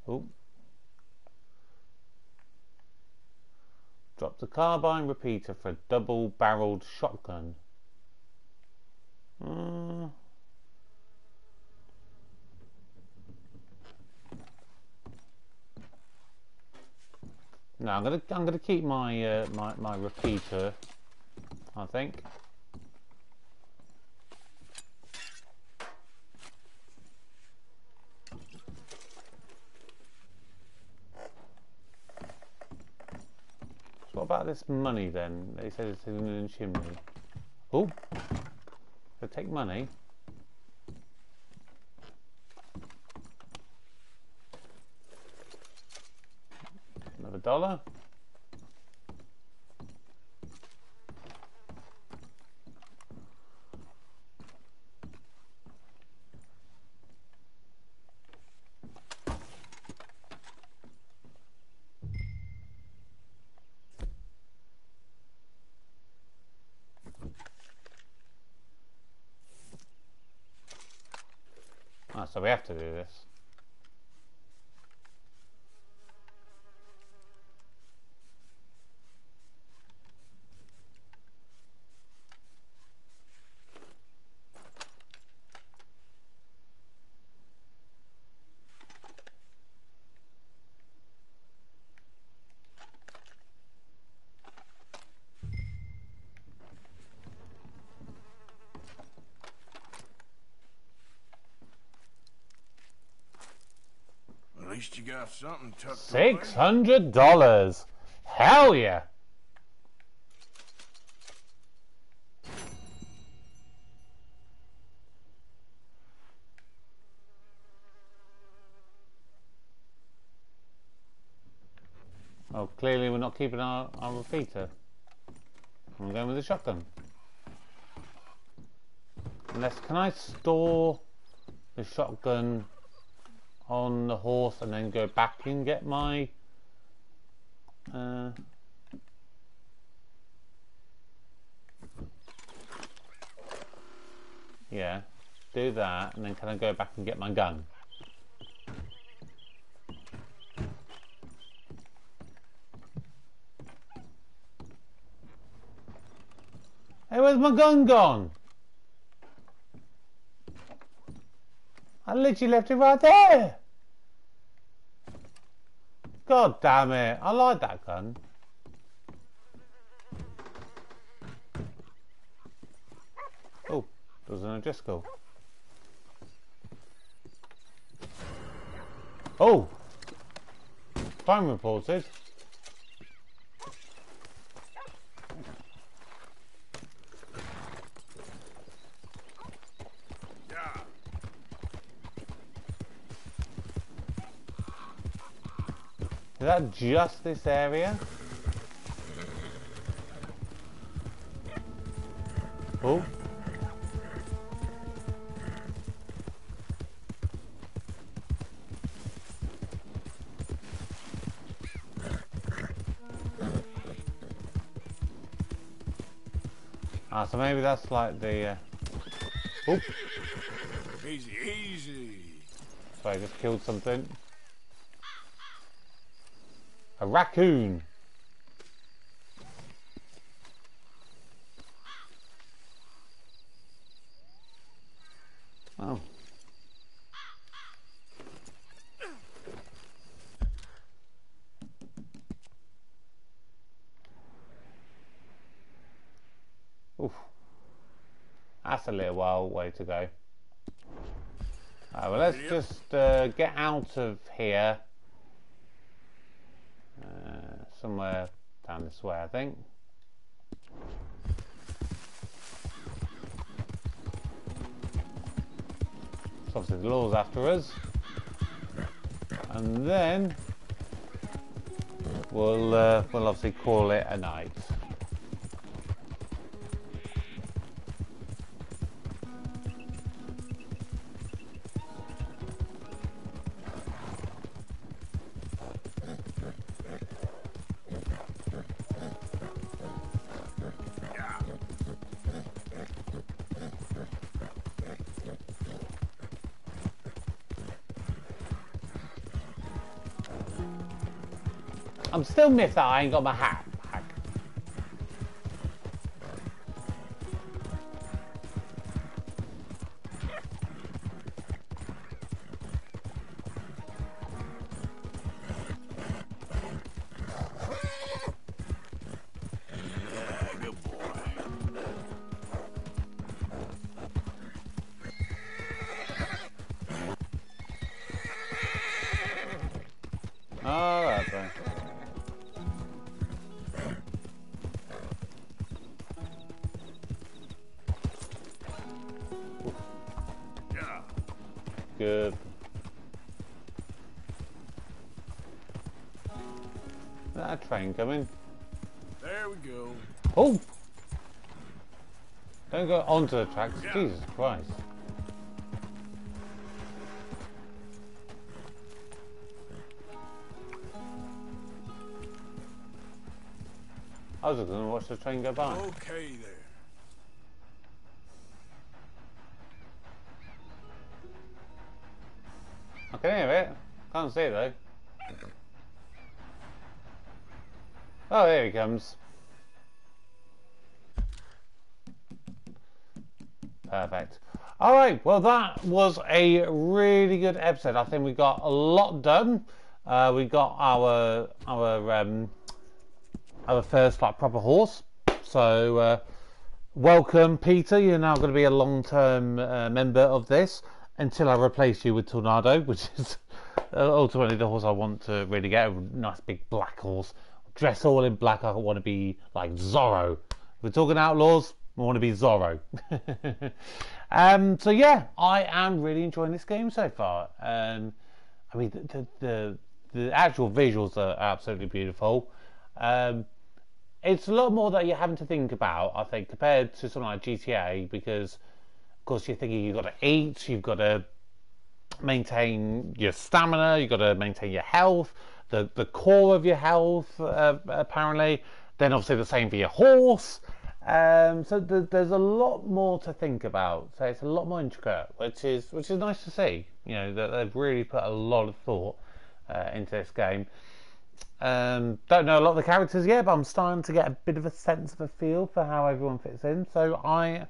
Oh. Drop the carbine repeater for a double barreled shotgun. Uh, no, I'm gonna I'm gonna keep my uh, my my repeater. I think. About this money then? They said it's in the chimney. Oh, they take money. Another dollar. So we have to do this. At least you got something tucked Six hundred dollars. Hell yeah! Oh, clearly we're not keeping our, our repeater. I'm going with the shotgun. Unless, can I store the shotgun on the horse and then go back and get my uh, yeah do that and then can I go back and get my gun hey where's my gun gone I literally left it right there. God damn it. I like that gun. Oh, there's an O'Driscoll. Oh! Crime reported. That just this area? Oh. Ah, so maybe that's like the. Uh... Oh. Easy, easy. Sorry, I just killed something. A raccoon. Oh. Oof. That's a little while way to go. Alright, well let's just uh, get out of here. Somewhere down this way, I think. So obviously the law's after us. And then we'll uh, we'll obviously call it a night. Still miffed that I ain't got my hat Train coming. There we go. Oh! Don't go onto the tracks. Jesus Christ. I was going to watch the train go by. Okay there. I can hear it. Can't see it though. Oh, here he comes. Perfect. All right. Well, that was a really good episode. I think we got a lot done. Uh, we got our our um, our first like proper horse. So uh, welcome, Peter. You're now going to be a long-term uh, member of this until I replace you with Tornado, [LAUGHS] which is uh, ultimately the horse I want to really get. A nice big black horse, dress all in black. I want to be like Zorro. If we're talking outlaws. I want to be Zorro. [LAUGHS] um, so yeah, I am really enjoying this game so far. Um, I mean, the, the the actual visuals are absolutely beautiful. Um, it's a lot more that you're having to think about, I think, compared to something like GTA, because of course you're thinking you've got to eat, you've got to maintain your stamina, you've got to maintain your health, the the core of your health, uh, apparently. Then obviously the same for your horse. Um, so th- there's a lot more to think about. So it's a lot more intricate, which is which is nice to see. You know that they've really put a lot of thought uh, into this game. Um, don't know a lot of the characters yet, but I'm starting to get a bit of a sense of a feel for how everyone fits in. So I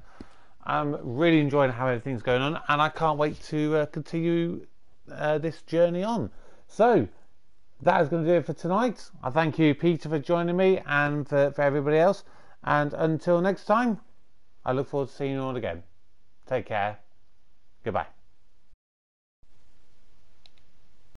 I'm really enjoying how everything's going on, and I can't wait to uh, continue uh, this journey on. So, that is going to do it for tonight. I thank you, Peter, for joining me and for, for everybody else. And until next time, I look forward to seeing you all again. Take care. Goodbye.